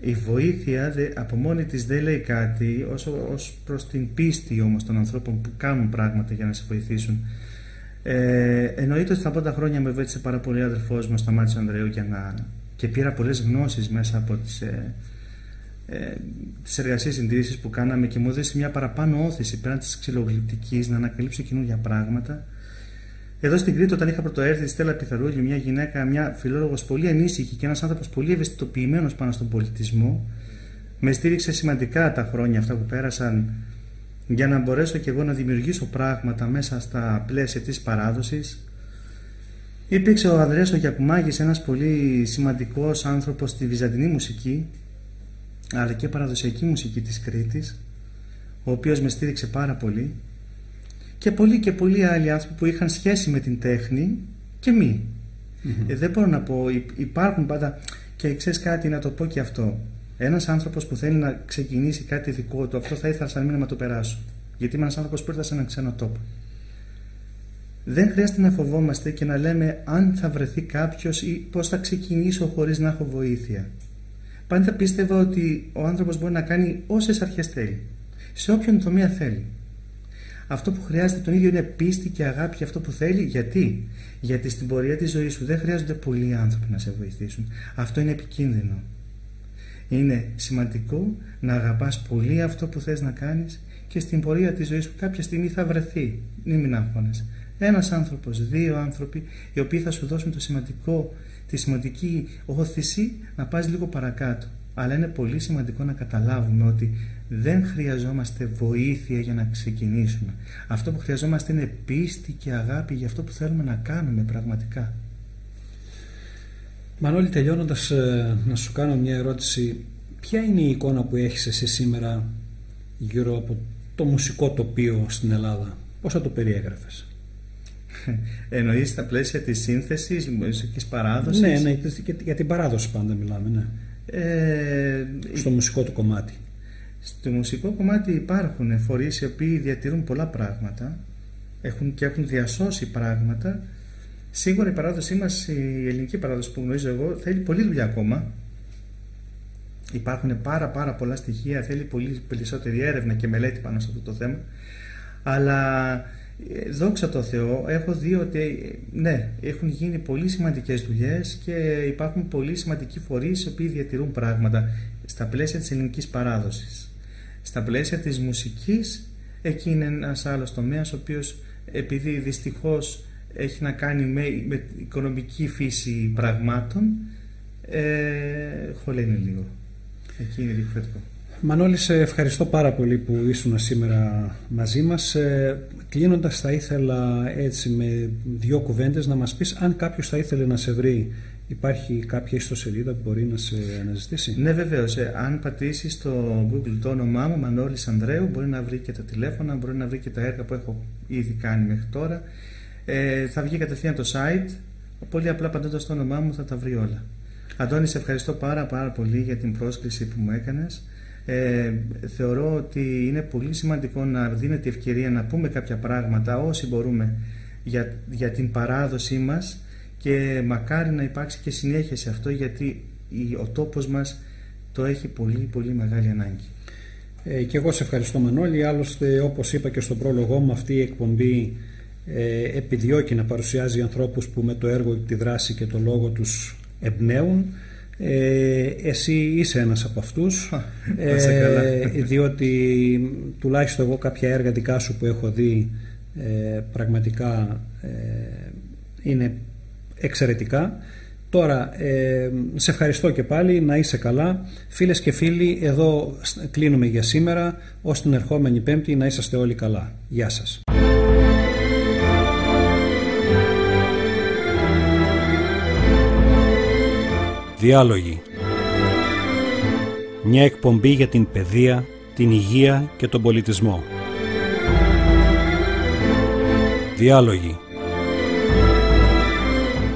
η βοήθεια από μόνη της δεν λέει κάτι όσο ως προς την πίστη όμως των ανθρώπων που κάνουν πράγματα για να σε βοηθήσουν. Ε, εννοείται ότι στα πρώτα χρόνια με βοήθησε πάρα πολύ ο αδερφός μου Σταμάτης Ανδρέου για να... και πήρα πολλές γνώσεις μέσα από τις, ε, ε, τις εργασίες συντήρησης που κάναμε και μου έδωσε μια παραπάνω όθηση πέραν της ξυλογλυπτικής να ανακαλύψω καινούργια πράγματα εδώ στην Κρήτη, όταν είχα πρωτοέρθει τη Στέλλα Πιθαρούλη, μια γυναίκα, μια φιλόλογος πολύ ανήσυχη και ένας άνθρωπος πολύ ευαισθητοποιημένος πάνω στον πολιτισμό, με στήριξε σημαντικά τα χρόνια αυτά που πέρασαν για να μπορέσω και εγώ να δημιουργήσω πράγματα μέσα στα πλαίσια της παράδοσης. Υπήρξε ο Ανδρέας ο Γιακουμάκης, ένας πολύ σημαντικός άνθρωπος στη βυζαντινή μουσική, αλλά και παραδοσιακή μουσική της Κρήτης, ο οποίος με στήριξε πάρα πολύ και πολλοί και πολλοί άλλοι άνθρωποι που είχαν σχέση με την τέχνη και μη. Ε, δεν μπορώ να πω, υπάρχουν πάντα και ξέρεις κάτι να το πω και αυτό. Ένας άνθρωπος που θέλει να ξεκινήσει κάτι δικό του, αυτό θα ήθελα σαν μήνυμα να το περάσω. Γιατί είμαι ένας άνθρωπος που ήρθα σε έναν ξένο τόπο. Δεν χρειάζεται να φοβόμαστε και να λέμε αν θα βρεθεί κάποιος ή πώς θα ξεκινήσω χωρίς να έχω βοήθεια. Πάντα πίστευα ότι ο άνθρωπος μπορεί να κάνει όσες αρχές θέλει, σε όποιον τομέα θέλει. Αυτό που χρειάζεται τον ίδιο είναι πίστη και αγάπη για αυτό που θέλει. Γιατί; Γιατί στην πορεία της ζωής σου δεν χρειάζονται πολλοί άνθρωποι να σε βοηθήσουν. Αυτό είναι επικίνδυνο. Είναι σημαντικό να αγαπάς πολύ αυτό που θες να κάνεις και στην πορεία της ζωής σου κάποια στιγμή θα βρεθεί. Μην αγχώνεσαι. Ένας άνθρωπος, δύο άνθρωποι, οι οποίοι θα σου δώσουν το σημαντικό, τη σημαντική όθηση να πας λίγο παρακάτω. Αλλά είναι πολύ σημαντικό να καταλάβουμε ότι δεν χρειαζόμαστε βοήθεια για να ξεκινήσουμε. Αυτό που χρειαζόμαστε είναι πίστη και αγάπη για αυτό που θέλουμε να κάνουμε πραγματικά. Μανώλη, τελειώνοντας ε, να σου κάνω μια ερώτηση. Ποια είναι η εικόνα που έχεις εσύ σήμερα γύρω από το μουσικό τοπίο στην Ελλάδα; Πώς θα το περιέγραφες; Εννοείς στα πλαίσια της σύνθεσης, μουσικής παράδοσης; Ναι, ναι, για την παράδοση πάντα μιλάμε, ναι. Ε, Στο μουσικό του κομμάτι. Στο μουσικό κομμάτι υπάρχουν φορείς οι οποίοι διατηρούν πολλά πράγματα έχουν και έχουν διασώσει πράγματα. Σίγουρα η παράδοσή μας, η ελληνική παράδοση που γνωρίζω εγώ, θέλει πολλή δουλειά ακόμα. Υπάρχουν πάρα πάρα πολλά στοιχεία, θέλει πολύ περισσότερη έρευνα και μελέτη πάνω σε αυτό το θέμα. Αλλά ε, δόξα τω Θεώ, έχω δει ότι ναι, έχουν γίνει πολύ σημαντικές δουλειές και υπάρχουν πολύ σημαντικοί φορείς οι οποίοι διατηρούν πράγματα στα πλαίσια της ελληνικής παράδοσης. Στα πλαίσια της μουσικής, εκεί είναι ένας άλλος τομέας ο οποίος επειδή δυστυχώς έχει να κάνει με, με οικονομική φύση πραγμάτων, ε, χωλαίνει λίγο. Εκεί είναι διαφορετικό. Μανώλη, σε ευχαριστώ πάρα πολύ που ήσουν σήμερα μαζί μας. Ε, κλείνοντας θα ήθελα έτσι με δύο κουβέντες να μας πεις αν κάποιος θα ήθελε να σε βρει Υπάρχει κάποια ιστοσελίδα που μπορεί να σε αναζητήσει; Ναι, βεβαίως. Ε, αν πατήσεις στο Google το όνομά μου, Μανώλης Ανδρέου, μπορεί να βρει και τα τηλέφωνα, μπορεί να βρει και τα έργα που έχω ήδη κάνει μέχρι τώρα. Ε, θα βγει κατευθείαν το site. Πολύ απλά παντώντα το όνομά μου θα τα βρει όλα. Αντώνη, σε ευχαριστώ πάρα πάρα πολύ για την πρόσκληση που μου έκανες. Ε, θεωρώ ότι είναι πολύ σημαντικό να δίνεται ευκαιρία να πούμε κάποια πράγματα όσοι μπορούμε για, για την παράδοσή μας και μακάρι να υπάρξει και συνέχεια σε αυτό γιατί ο τόπος μας το έχει πολύ πολύ μεγάλη ανάγκη. Ε, και εγώ σε ευχαριστώ Μανώλη, άλλωστε όπως είπα και στο πρόλογό μου αυτή η εκπομπή ε, επιδιώκει να παρουσιάζει ανθρώπους που με το έργο, τη δράση και το λόγο τους εμπνέουν. Ε, εσύ είσαι ένας από αυτούς ε, διότι τουλάχιστον εγώ κάποια έργα δικά σου που έχω δει ε, πραγματικά ε, είναι εξαιρετικά Τώρα, ε, σε ευχαριστώ και πάλι, να είσαι καλά. Φίλες και φίλοι, εδώ κλείνουμε για σήμερα. Ως την ερχόμενη Πέμπτη να είσαστε όλοι καλά. Γεια σας. Διάλογοι Μια εκπομπή για την παιδεία, την υγεία και τον πολιτισμό. Διάλογοι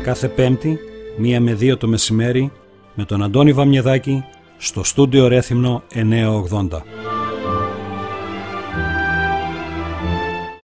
Κάθε Πέμπτη, μία με δύο το μεσημέρι, με τον Αντώνη Βαμιεδάκη, στο στούντιο Ρέθυμνο 980.